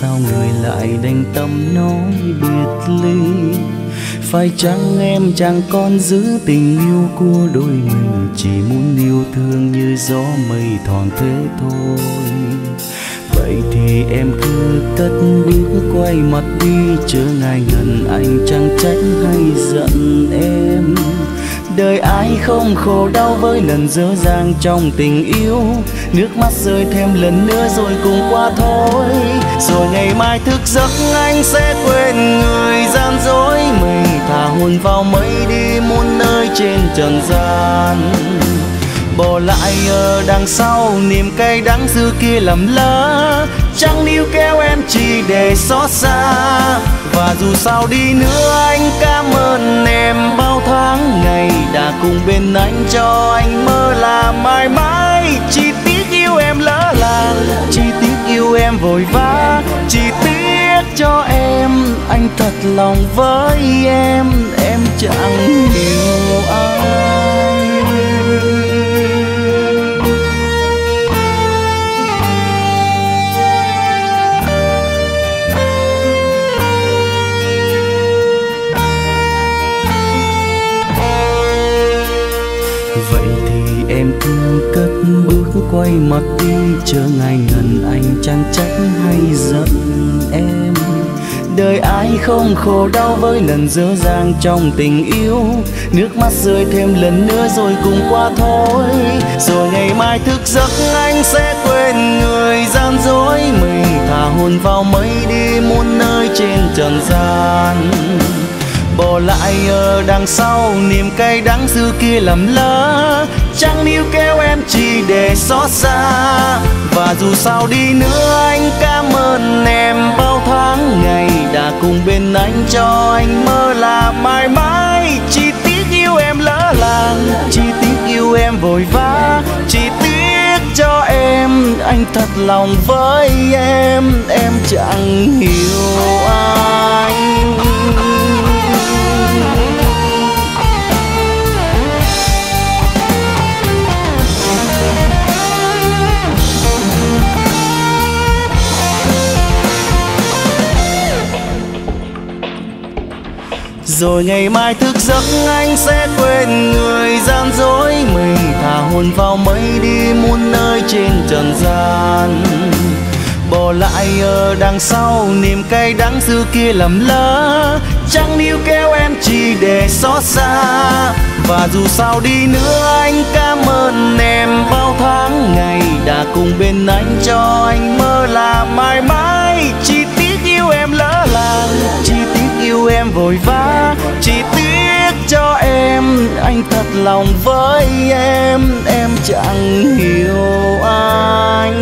sao người lại đành tâm nói biệt ly? Phải chăng em chẳng còn giữ tình yêu của đôi mình, chỉ muốn yêu thương như gió mây thoảng thế thôi? Vậy thì em cứ cất bước, quay mặt đi, chớ ngại ngần anh chẳng trách hay giận em đời ai không khổ đau với lần dở dang trong tình yêu? Nước mắt rơi thêm lần nữa rồi cùng qua thôi. Rồi ngày mai thức giấc anh sẽ quên người gian dối. Mình thả hồn vào mây đi muôn nơi trên trần gian. Bỏ lại ở đằng sau niềm cay đắng xưa kia làm lỡ chẳng níu kéo em chỉ để xót xa. Và dù sao đi nữa, anh cảm ơn em bao tháng ngày đã cùng bên anh cho anh mơ là mãi mãi. Chỉ tiếc yêu em lỡ làng, chỉ tiếc yêu em vội vã. Chỉ tiếc cho em, anh thật lòng với em em chẳng hiểu ai. Mặt đi, chờ ngày ngần anh chẳng trách hay giận em. Đời ai không khổ đau với lần dở dang trong tình yêu. Nước mắt rơi thêm lần nữa rồi cùng qua thôi. Rồi ngày mai thức giấc anh sẽ quên người gian dối. Mình thả hồn vào mây đi muôn nơi trên trần gian. Bỏ lại ở đằng sau niềm cay đắng xưa kia lầm lỡ chẳng níu kéo em chỉ để xót xa. Và dù sao đi nữa, anh cảm ơn em. Bao tháng ngày đã cùng bên anh cho anh mơ là mãi mãi. Chỉ tiếc yêu em lỡ làng, chỉ tiếc yêu em vội vã. Chỉ tiếc cho em, anh thật lòng với em. Em chẳng hiểu anh rồi ngày mai thức giấc anh sẽ quên người gian dối mình. Thả hồn vào mây đi muôn nơi trên trần gian. Bỏ lại ở đằng sau niềm cay đắng xưa kia lầm lỡ. Chẳng níu kéo em chỉ để xót xa. Và dù sao đi nữa anh cảm ơn em bao tháng. Ngày đã cùng bên anh cho anh mơ là anh thật lòng với em em chẳng hiểu anh.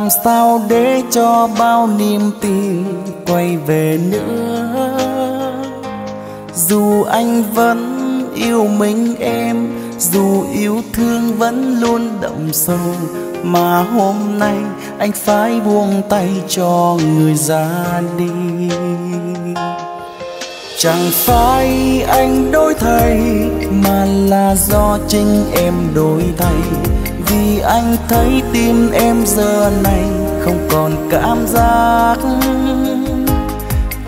Làm sao để cho bao niềm tin quay về nữa? Dù anh vẫn yêu mình em, dù yêu thương vẫn luôn đậm sâu, mà hôm nay anh phải buông tay cho người ra đi. Chẳng phải anh đổi thay, mà là do chính em đổi thay vì anh thấy tim em giờ này không còn cảm giác.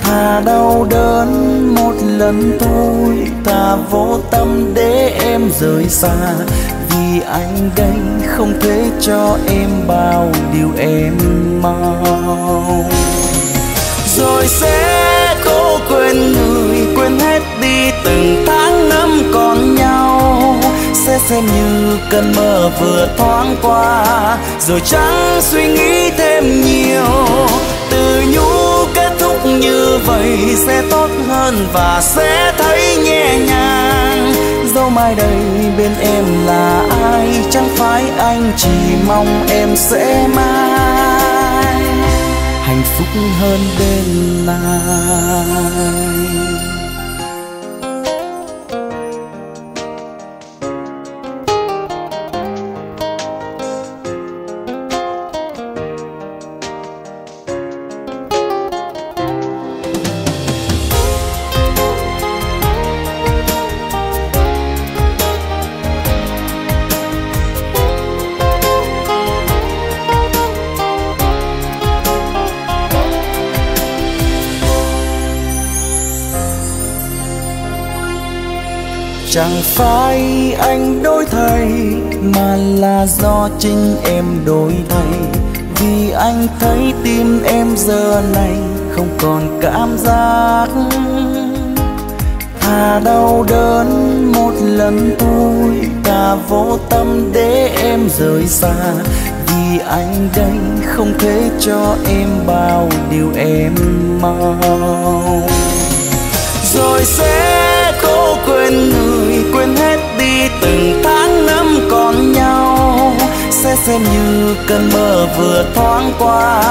Thà đau đớn một lần thôi, thà vô tâm để em rời xa. Vì anh đây không thể cho em bao điều em mong. Rồi sẽ cố quên người, quên hết đi từng tháng năm còn nhau sẽ xem như cơn mơ vừa thoáng qua. Rồi chẳng suy nghĩ thêm nhiều, từ nhũ kết thúc như vậy sẽ tốt hơn và sẽ thấy nhẹ nhàng. Dẫu mai đây bên em là ai, chẳng phải anh chỉ mong em sẽ mãi hạnh phúc hơn bên này chẳng phải anh đổi thay, mà là do chính em đổi thay. Vì anh thấy tim em giờ này không còn cảm giác thà đau đớn. Một lần thôi, ta vô tâm để em rời xa. Vì anh đây không thể cho em bao điều em mong. Rồi sẽ quên người, quên hết đi từng tháng năm còn nhau. Sẽ xem như cơn mơ vừa thoáng qua,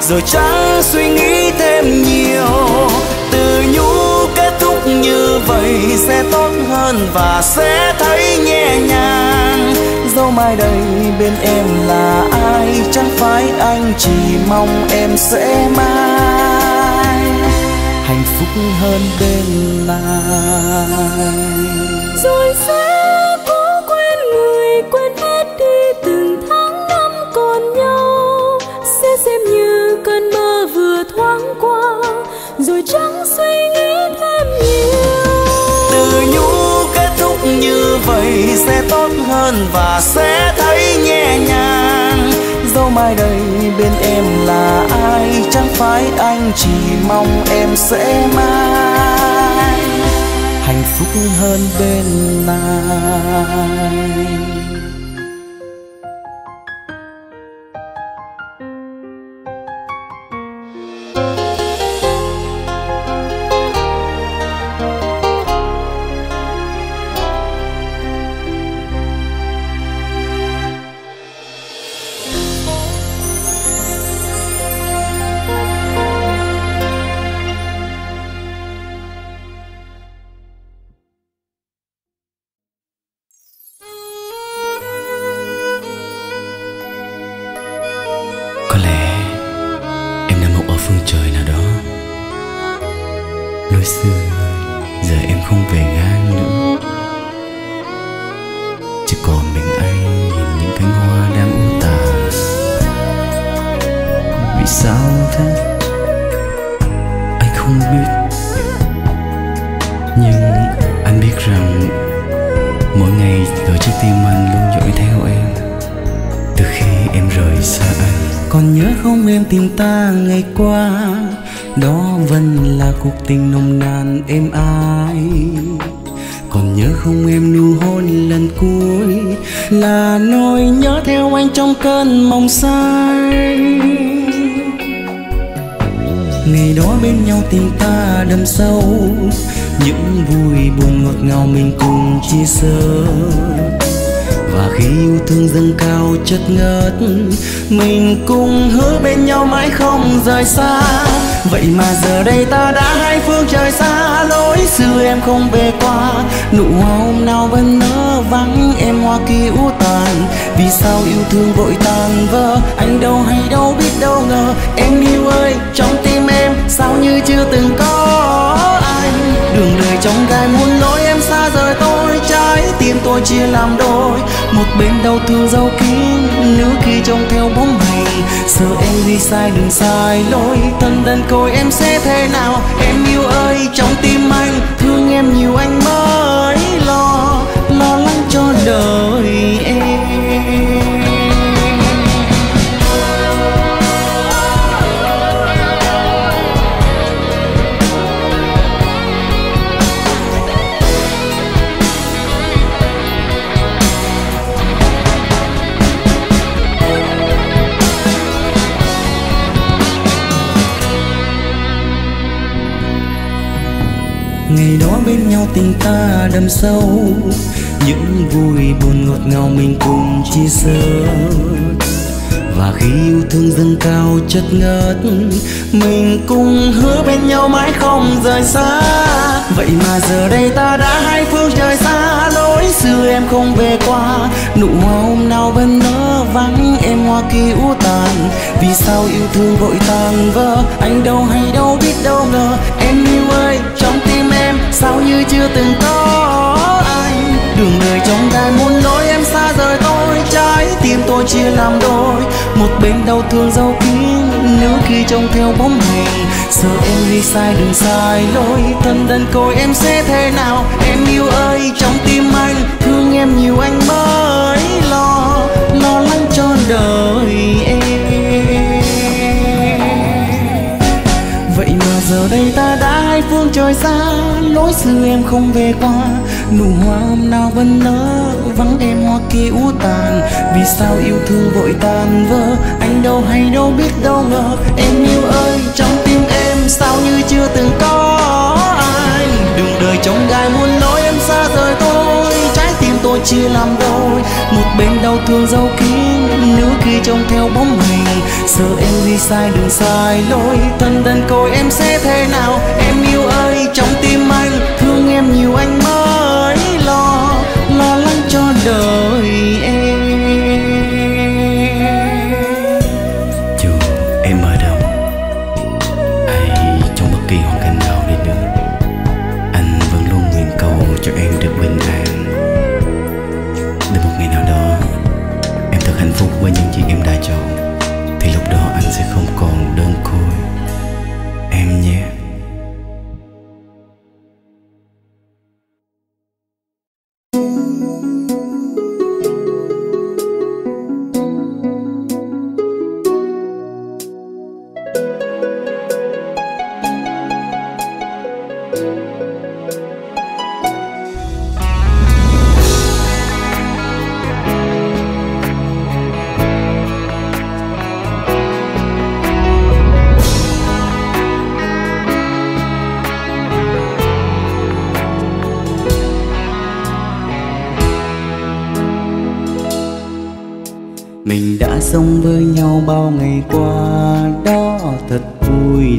rồi chẳng suy nghĩ thêm nhiều. Từ nhũ kết thúc như vậy sẽ tốt hơn và sẽ thấy nhẹ nhàng. Dẫu mai đây bên em là ai, chẳng phải anh chỉ mong em sẽ mang hạnh phúc hơn bên này rồi sẽ cố quên người quên hết đi từng tháng năm còn nhau. Sẽ xem như cơn mơ vừa thoáng qua rồi chẳng suy nghĩ thêm nhiều. Từ nhũ kết thúc như vậy sẽ tốt hơn và sẽ mai đây bên em là ai? Chẳng phải anh chỉ mong em sẽ mãi hạnh phúc hơn bên này say ngày đó bên nhau tình ta đậm sâu, những vui buồn ngọt ngào mình cùng chia sẻ và khi yêu thương dâng cao chất ngất, mình cùng hứa bên nhau mãi không rời xa. Vậy mà giờ đây ta đã hai phương trời xa, lối xưa em không về qua. Nụ hoa hôm nào vẫn nở vắng, em hoa kỳ u tàn. Vì sao yêu thương vội tàn vỡ, anh đâu hay đâu biết đâu ngờ. Em yêu ơi, trong tim em sao như chưa từng có đường đời trong gai, muốn lối em xa rời tôi, trái tim tôi chia làm đôi. Một bên đau thương dấu kín nữ khi trông theo bóng hình sợ em đi sai đường sai lối. Thân đơn côi em sẽ thế nào? Em yêu ơi, trong tim anh thương em nhiều anh mới lo lo lắng cho đời bên nhau tình ta đậm sâu. Những vui buồn ngọt ngào mình cùng chia sẻ. Và khi yêu thương dâng cao chất ngất, mình cùng hứa bên nhau mãi không rời xa. Vậy mà giờ đây ta đã hai phương trời xa, lối xưa em không về qua. Nụ hoa hôm nào vẫn nở vắng, em hoa kỳ u tàn. Vì sao yêu thương vội tàn vỡ, anh đâu hay đâu biết đâu ngờ. Em yêu ơi, trong sao như chưa từng có anh? Đường đời trong gai muốn nói em xa rời tôi, trái tim tôi chia làm đôi. Một bên đau thương dấu kín, nếu khi trông theo bóng hình, sợ em đi sai đường sai lối. Thân đơn côi em sẽ thế nào? Em yêu ơi, trong tim anh thương em nhiều anh mới lo. Lo lắng cho đời em. Vậy mà giờ đây ta đã hai phương trời xa Lối xưa em không về qua. Nụ hoa hôm nào vẫn nở, Vắng em hoa kia úa tàn. Vì sao yêu thương vội tàn vỡ? Anh đâu hay đâu biết đâu ngờ. Em yêu ơi, trong tim em Sao như chưa từng có ai? Đường đời trong gai muốn nói em xa rời tôi. Trái tim tôi chia làm đôi Một bên đau thương dấu kín Nếu khi trông theo bóng hình. Sợ em đi sai đường sai lối. Thân đơn côi em sẽ thế nào? Em yêu ơi, trong tim nhiều anh mơ.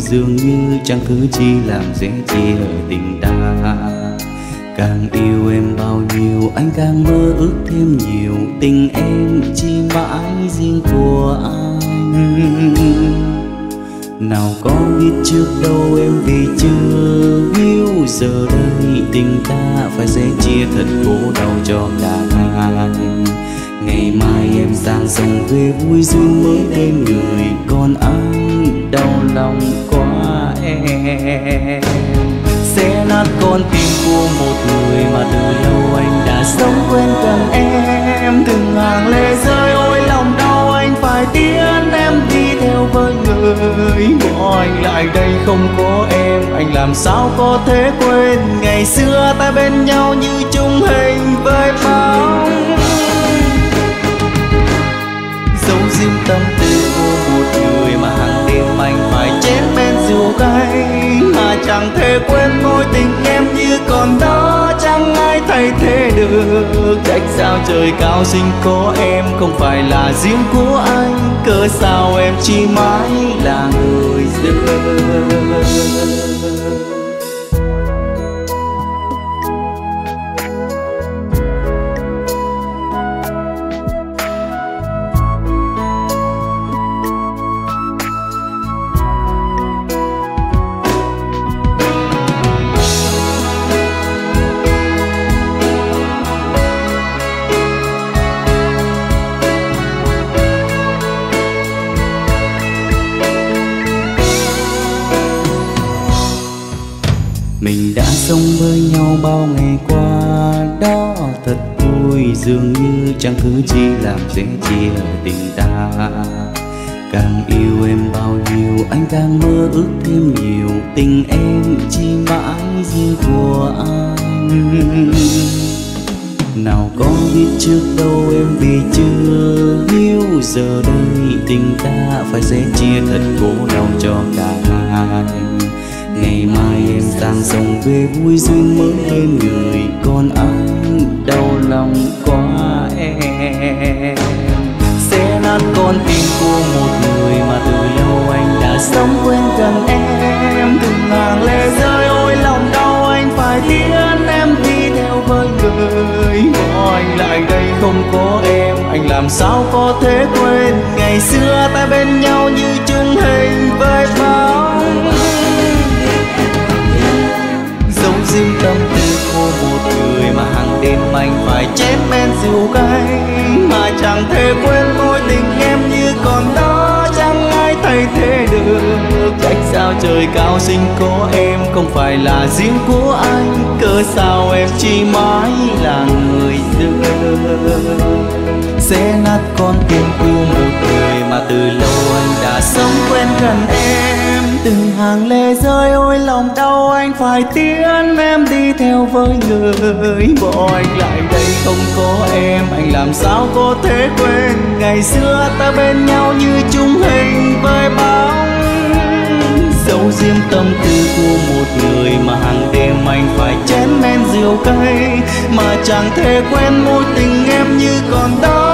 Dường như chẳng thứ chi làm dễ chia tình ta Càng yêu em bao nhiêu, anh càng mơ ước thêm nhiều. Tình em chỉ mãi riêng của anh. Nào có biết trước đâu em vì chưa yêu giờ đây tình ta phải sẽ chia thật khổ đau cho cả hai. Ngày mai em sang sông về vui, duyên mới bên người còn anh đau lòng quá em. Sẽ nát con tim của một người mà từ lâu anh đã sống quên cần em. Từng hàng lệ rơi, ôi lòng đau anh phải tiến em đi theo với người. Bỏ anh lại đây không có em, anh làm sao có thể quên? Ngày xưa ta bên nhau như chung hình với bóng. Dấu riêng tâm tư chẳng thể quên mối tình em như còn đó, chẳng ai thay thế được. Trách sao trời cao sinh có em, không phải là riêng của anh. Cớ sao em chỉ mãi là người dưng mình đã sống với nhau bao ngày qua, đó thật vui. Dường như chẳng cứ chi làm dễ chia tình ta. Càng yêu em bao nhiêu, anh càng mơ ước thêm nhiều. Tình em chi mãi riêng của anh. Nào có biết trước đâu em vì chưa hiểu. Giờ đây tình ta phải sẽ chia thật khổ đau cho cả hai ngày mai em sang sông về vui duyên mới bên người còn anh đau lòng quá em. Sẽ nát con tim của một người mà từ lâu anh đã sống quên gần em. Từng hàng lệ rơi, ôi lòng đau anh phải tiến em. Đi theo với người có anh lại đây không có em. Anh làm sao có thể quên? Ngày xưa ta bên nhau như chung hình với bao anh phải chém men rượu cay mà chẳng thể quên mối tình em như còn đó, chẳng ai thay thế được. Trách sao trời cao sinh có em không phải là riêng của anh. Cớ sao em chỉ mãi là người dưng sẽ nát con tim của một người mà từ lâu anh đã sống quen gần em từng hàng lệ rơi, ôi lòng đau anh phải tiến em đi theo với người. Bỏ anh lại đây, không có em, anh làm sao có thể quên? Ngày xưa ta bên nhau như chung hình với bóng. Dấu riêng tâm tư của một người mà hàng đêm anh phải chén men rượu cay, mà chẳng thể quên mối tình em như còn đó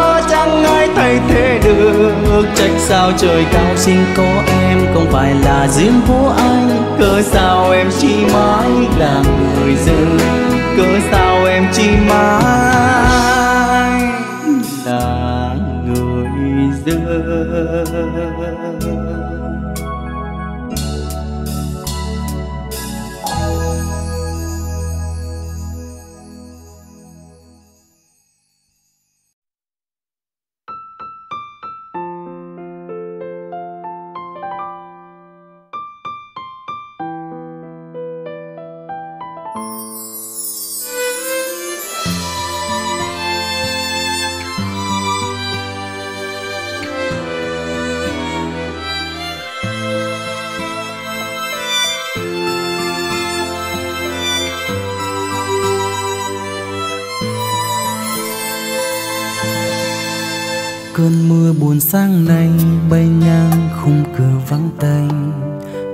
chẳng ai thay thế được. Trách sao trời cao sinh có em, không phải là riêng của anh. Cớ sao em chỉ mãi là người dưng cớ sao em chỉ mãi là người dưng sáng nay bay ngang khung cửa vắng tanh.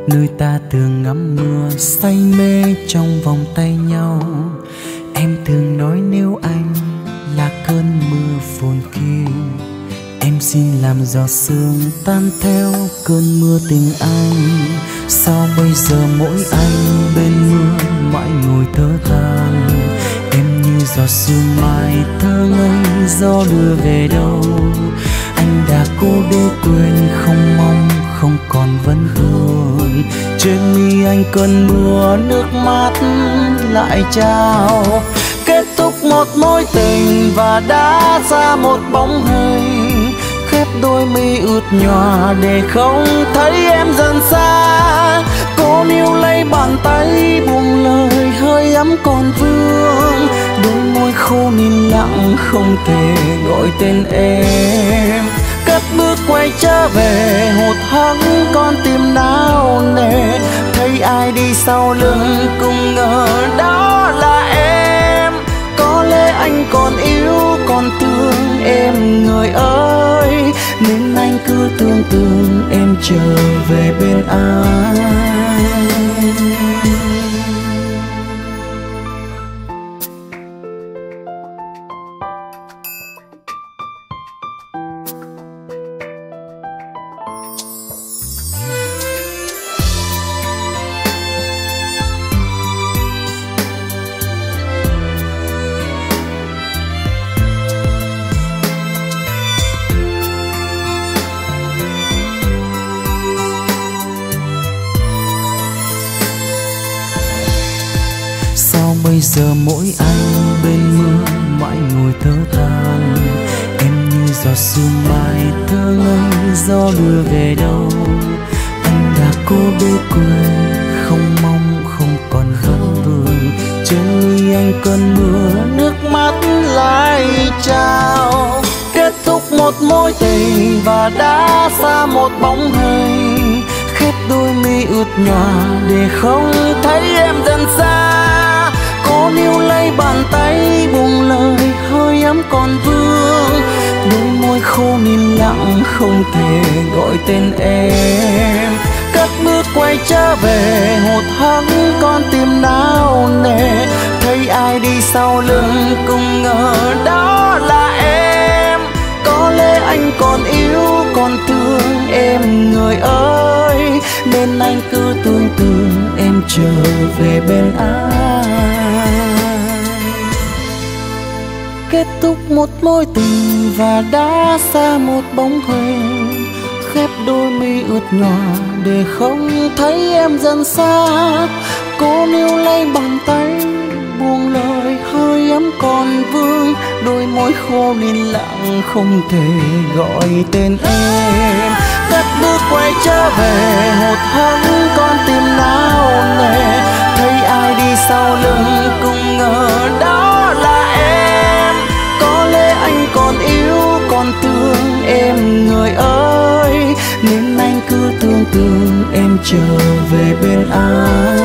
Nơi ta thường ngắm mưa say mê trong vòng tay nhau. Em thường nói nếu anh là cơn mưa phồn kia em xin làm giọt sương tan theo cơn mưa tình anh. Sao bây giờ mỗi anh bên mưa mãi ngồi thở than? Em như giọt sương mai thơ ngây gió đưa về đâu? Cô đã để quên không mong, không còn vẫn thương trên mi anh cơn mưa, nước mắt lại trao. Kết thúc một mối tình và đã ra một bóng hình. Khép đôi mi ướt nhòa để không thấy em dần xa. Cô níu lấy bàn tay, buông lời hơi ấm còn vương. Đôi môi khô nín lặng, không thể gọi tên em bước quay trở về, hụt hẫng con tim nao nề. Thấy ai đi sau lưng cũng ngờ đó là em. Có lẽ anh còn yêu còn thương em, người ơi. Nên anh cứ tương tương em trở về bên anh sao bây giờ mỗi anh bên mưa mãi ngồi thở than? Em như giọt sương mai thơ ngây gió đưa về đâu? Anh đã cố bê quê không mong không còn vẫn vương trên mi anh cơn mưa, nước mắt lại trao kết thúc một mối tình và đã xa một bóng hình. Khép đôi mi ướt nhòa để không thấy em dần xa níu lấy bàn tay, buông lời hơi ấm còn vương. Đôi môi khô nín lặng không thể gọi tên em. Cất bước quay trở về hụt hẫng con tim nao nề. Thấy ai đi sau lưng cũng ngờ đó là em. Có lẽ anh còn yêu, còn thương em người ơi nên anh cứ tương tư em trở về bên anh. Kết thúc một mối tình và đã xa một bóng hình, khép đôi mi ướt nhòa để không thấy em dần xa. Cô níu lấy bàn tay, buông lời hơi ấm còn vương, đôi môi khô nín lặng không thể gọi tên em cất bước quay trở về. Một thoáng con tim nao nề thấy ai đi sau lưng cũng ngờ đó là em. Có lẽ anh còn yêu còn thương em, người ơi. Nên anh cứ tương tượng em trở về bên anh.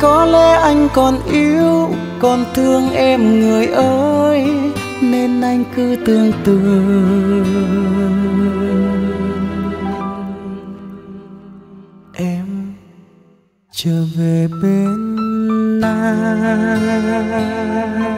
Có lẽ anh còn yêu còn thương em, người ơi nên anh cứ tương tư em trở về bên anh.